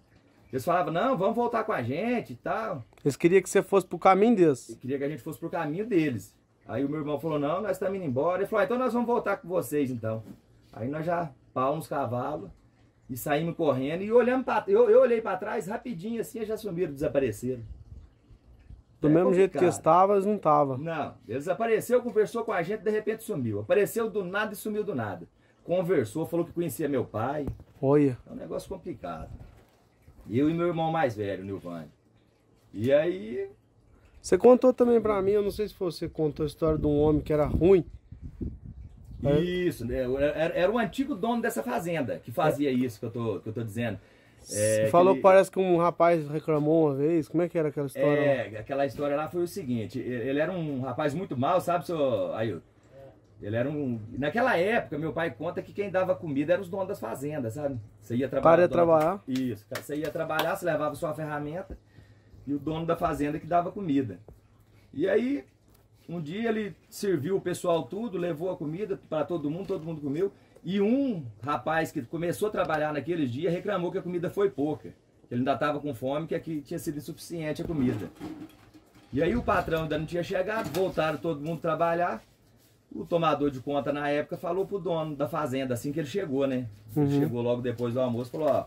Eles falavam, não, vamos voltar com a gente e tal. Eles queriam que você fosse pro caminho deles. E queria que a gente fosse pro caminho deles. Aí o meu irmão falou, não, nós estamos indo embora. Ele falou, ah, então nós vamos voltar com vocês então. Aí nós já pau os cavalos e saímos correndo e olhando para eu, eu olhei para trás rapidinho assim, já sumiram, desapareceram. Do É mesmo jeito que complicado. estava, eles não estavam. Não, eles apareceu, conversou com a gente, de repente sumiu. Apareceu do nada e sumiu do nada. Conversou, falou que conhecia meu pai. Olha. É um negócio complicado. Eu e meu irmão mais velho, Nilvani. E aí, Você contou também pra mim, eu não sei se você contou a história de um homem que era ruim. É. isso, né? Era, era o antigo dono dessa fazenda que fazia isso que eu tô, que eu tô dizendo. É, Você falou ele- que parece que um rapaz reclamou uma vez. Como é que era aquela história? lá? É, aquela história lá foi o seguinte, ele ele era um rapaz muito mal, sabe, senhor Ailton? Ele era um. Naquela época, meu pai conta que quem dava comida eram os donos das fazendas, sabe? Você ia trabalhar. ia trabalhar. Isso, cara, você ia trabalhar, você levava sua ferramenta e o dono da fazenda que dava comida. E aí, um dia ele serviu o pessoal tudo, levou a comida para todo mundo, todo mundo comeu. E um rapaz que começou a trabalhar naqueles dias reclamou que a comida foi pouca. Que ele ainda estava com fome, que aqui tinha sido insuficiente a comida. E aí o patrão ainda não tinha chegado, voltaram todo mundo trabalhar. O tomador de conta na época falou pro dono da fazenda, assim que ele chegou, né? Ele Uhum. chegou logo depois do almoço, falou, ó,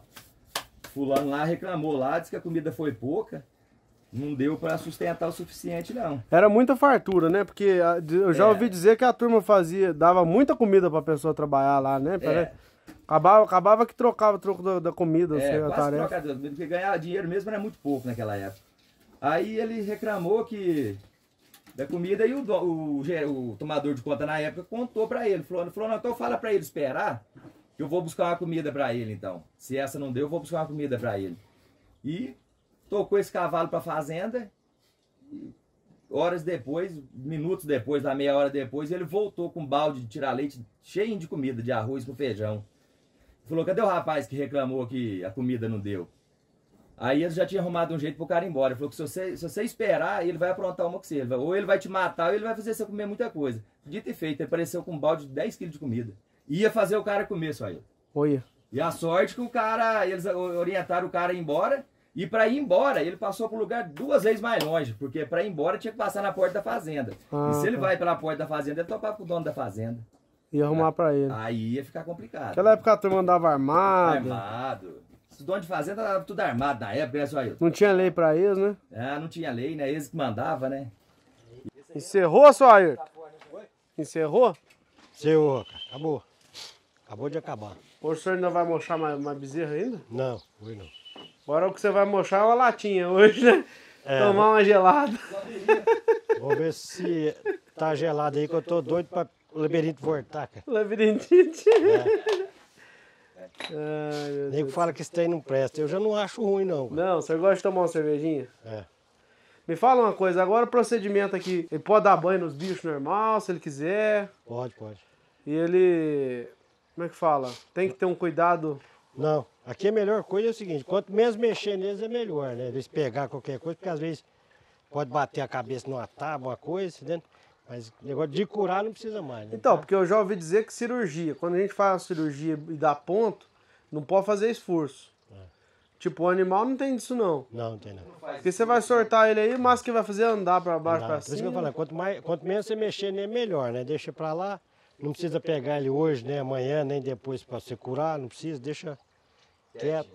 fulano lá reclamou lá, disse que a comida foi pouca, não deu para sustentar o suficiente não. Era muita fartura, né? Porque a- eu já É. ouvi dizer que a turma fazia, dava muita comida pra pessoa trabalhar lá, né? Pare- Acabava, acabava que trocava o troco da, da comida, É, assim, a tarefa. trocador, porque ganhar dinheiro mesmo era muito pouco naquela época. Aí ele reclamou que da comida e o, o, ge- o tomador de conta na época contou pra ele, falou, falou não, então fala pra ele esperar, que eu vou buscar uma comida pra ele então. Se essa não deu, eu vou buscar uma comida pra ele. E tocou esse cavalo pra fazenda. e horas depois, minutos depois, da meia hora depois, ele voltou com um balde de tirar leite cheio de comida, de arroz com feijão. Falou, cadê o rapaz que reclamou que a comida não deu? Aí eles já tinham arrumado um jeito pro cara ir embora. Ele falou que se você, se você esperar, ele vai aprontar uma com você. Ou ele vai te matar, ou ele vai fazer você comer muita coisa. Dito e feito, ele apareceu com um balde de 10 quilos de comida. Ia fazer o cara comer só ele. Olha. E a sorte que o cara, eles orientaram o cara a ir embora. E para ir embora, ele passou pro lugar duas vezes mais longe. Porque para ir embora tinha que passar na porta da fazenda. Ah, e se ele tá. vai pela porta da fazenda, ele topava com o dono da fazenda. Ia arrumar pra ele. Aí ia ficar complicado. Naquela época a turma andava armada. Armado. Os donos de fazenda estavam tudo armado na época, né, só eu? Não tinha lei pra eles, né? Ah, não tinha lei, né? Eles que mandavam, né? Encerrou, seu Ayrton? Encerrou? Cara, acabou. Acabou de acabar. O senhor ainda vai mochar mais, mais bezerra ainda? Não, foi não. Agora o que você vai mochar é uma latinha hoje, né? É, Tomar uma gelada. Vou ver se tá gelado aí, que eu tô doido pra labirinto voltar, cara. Labirintite. É. Ai, Nego fala que esse trem não presta. Eu já não acho ruim, não. cara. Não, você gosta de tomar uma cervejinha? É. Me fala uma coisa, agora o procedimento aqui, ele pode dar banho nos bichos normal, se ele quiser. Pode, pode. E ele. Como é que fala? Tem que ter um cuidado. Não, aqui a melhor coisa é o seguinte, quanto menos mexer neles é melhor, né? Eles pegar qualquer coisa, porque às vezes pode bater a cabeça numa tábua, uma coisa, entendeu? Mas negócio de curar não precisa mais, né? Então, porque eu já ouvi dizer que cirurgia, quando a gente faz uma cirurgia e dá ponto, não pode fazer esforço. Tipo, o animal não tem disso não. Não, não tem não. Porque você vai sortar ele aí, mas que vai fazer é andar pra baixo, Não, pra por isso que eu cima. falo, quanto, mais, quanto menos você mexer nele, melhor, né? Deixa pra lá, não precisa pegar ele hoje, nem amanhã, nem depois pra você curar, não precisa, deixa quieto.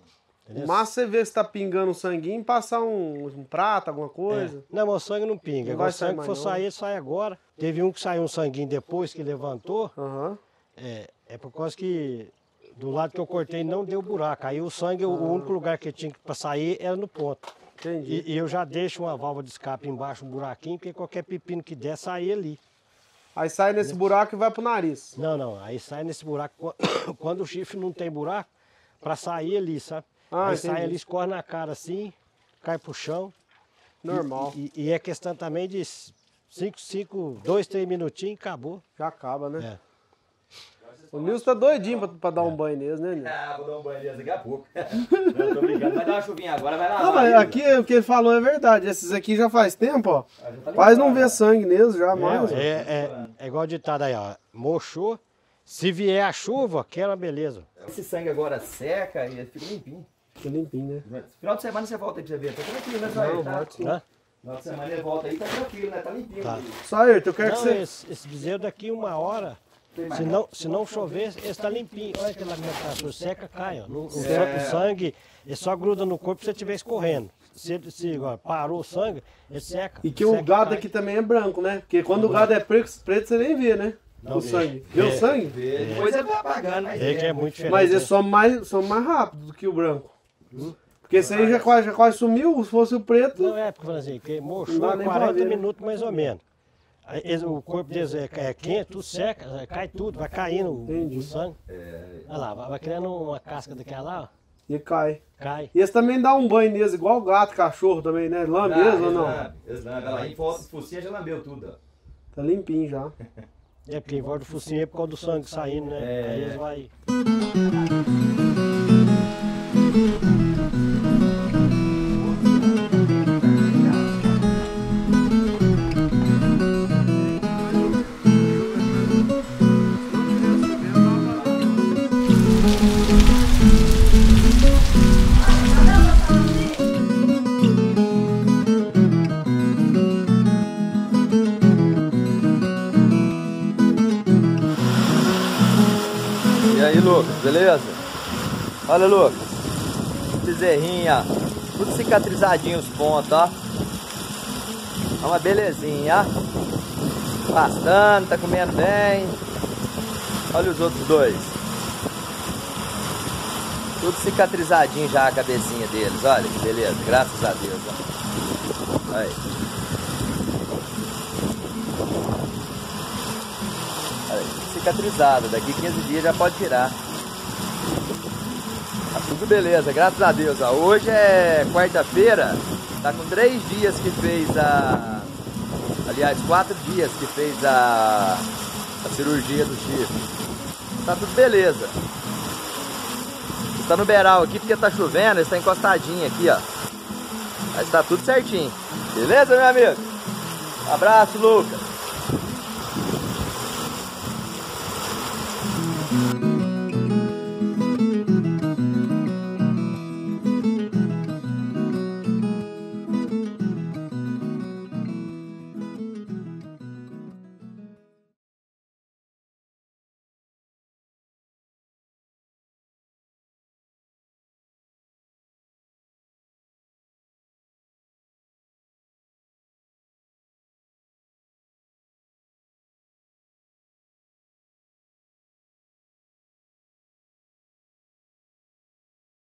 entendeu? Mas você vê se tá pingando sanguinho, passar um, um prato, alguma coisa. É. Não, mas o sangue não pinga. Não o sangue que for não. sair, sai agora. Teve um que saiu um sanguinho depois que levantou. Aham. É, é por causa que do lado que eu cortei não deu buraco. Aí o sangue, o Ah. único lugar que tinha para sair era no ponto. Entendi. E, e eu já deixo uma válvula de escape embaixo, um buraquinho, porque qualquer pepino que der, sair ali. Aí sai nesse buraco e vai pro nariz. Não, não, aí sai nesse buraco. Qu- Quando o chifre não tem buraco, para sair ali, sabe? Ah, aí entendi. sai ali, escorre na cara assim, cai pro chão. Normal. E, e- e é questão também de 5, 5, 2, 3 minutinhos e acabou. Já acaba, né? É. O Nilson tá doidinho pra, pra dar um banho neles, né, Nilson? Ah, vou dar um banho neles daqui a pouco. não, tô brincando. Vai dar uma chuvinha agora, vai lá. Não, mas aqui o que ele falou é verdade. Esses aqui já faz tempo, ó. Quase não vê sangue neles já mais. É, é, é igual o ditado aí, ó. Mochou. Se vier a chuva, que era beleza. Esse sangue agora seca e fica limpinho. Fica limpinho, né? Final de semana você volta aí pra você ver. Tá tranquilo, né, só Não, aí, tá? Final de semana ele volta aí, tá tranquilo, né? Tá limpinho. Tá. aí, eu quero que Não, você. esse, esse bezerro daqui uma hora, se não, se não chover, ele está limpinho. Olha que lamentação, seca, cai. Ó. No- o, É. o sangue, ele só gruda no corpo se você estiver escorrendo. Se, ele- se ó, parou o sangue, ele seca. E que seca, o gado cai. aqui também é branco, né? Porque quando o gado é preto, preto você nem vê, né? Não o sangue. Vê o É. sangue? Vê, Depois ele vai apagando, mas que é muito diferente. Mas né? eles são mais, são mais rápidos do que o branco. Porque esse aí já quase, já quase sumiu, se fosse o preto. Não é, porque falando assim, que Não murchou pra 40 ver, né? minutos mais ou menos. Eles- o corpo deles é, é quente, tudo seca, é, cai tudo, vai caindo o- Entendi. o sangue. É, Olha lá, vai, vai criando uma casca daquela lá, ó, E cai. cai. E esse também dá um banho neles, igual gato, cachorro também, né? Lambe eles ou não? Exame. Ela aí, o focinho já lambeu tudo, ó. Tá limpinho já. É porque em volta do focinho é por causa do sangue saindo, né? É. Aí eles vai. Lucas, beleza? Olha, Lucas. Bezerrinha, tudo cicatrizadinho os pontos, ó. É uma belezinha, ó. Pastando, tá comendo bem. Olha os outros dois. Tudo cicatrizadinho já a cabecinha deles, olha beleza, graças a Deus, ó. Olha aí, cicatrizada, daqui 15 dias já pode tirar. Tudo beleza, graças a Deus. Ó. Hoje é quarta-feira, tá com três dias que fez a. Aliás, quatro dias que fez a, a cirurgia do chifre. Tá tudo beleza. Está no beral aqui porque tá chovendo, está encostadinho aqui, ó. Mas tá tudo certinho. Beleza, meu amigo? Abraço, Lucas.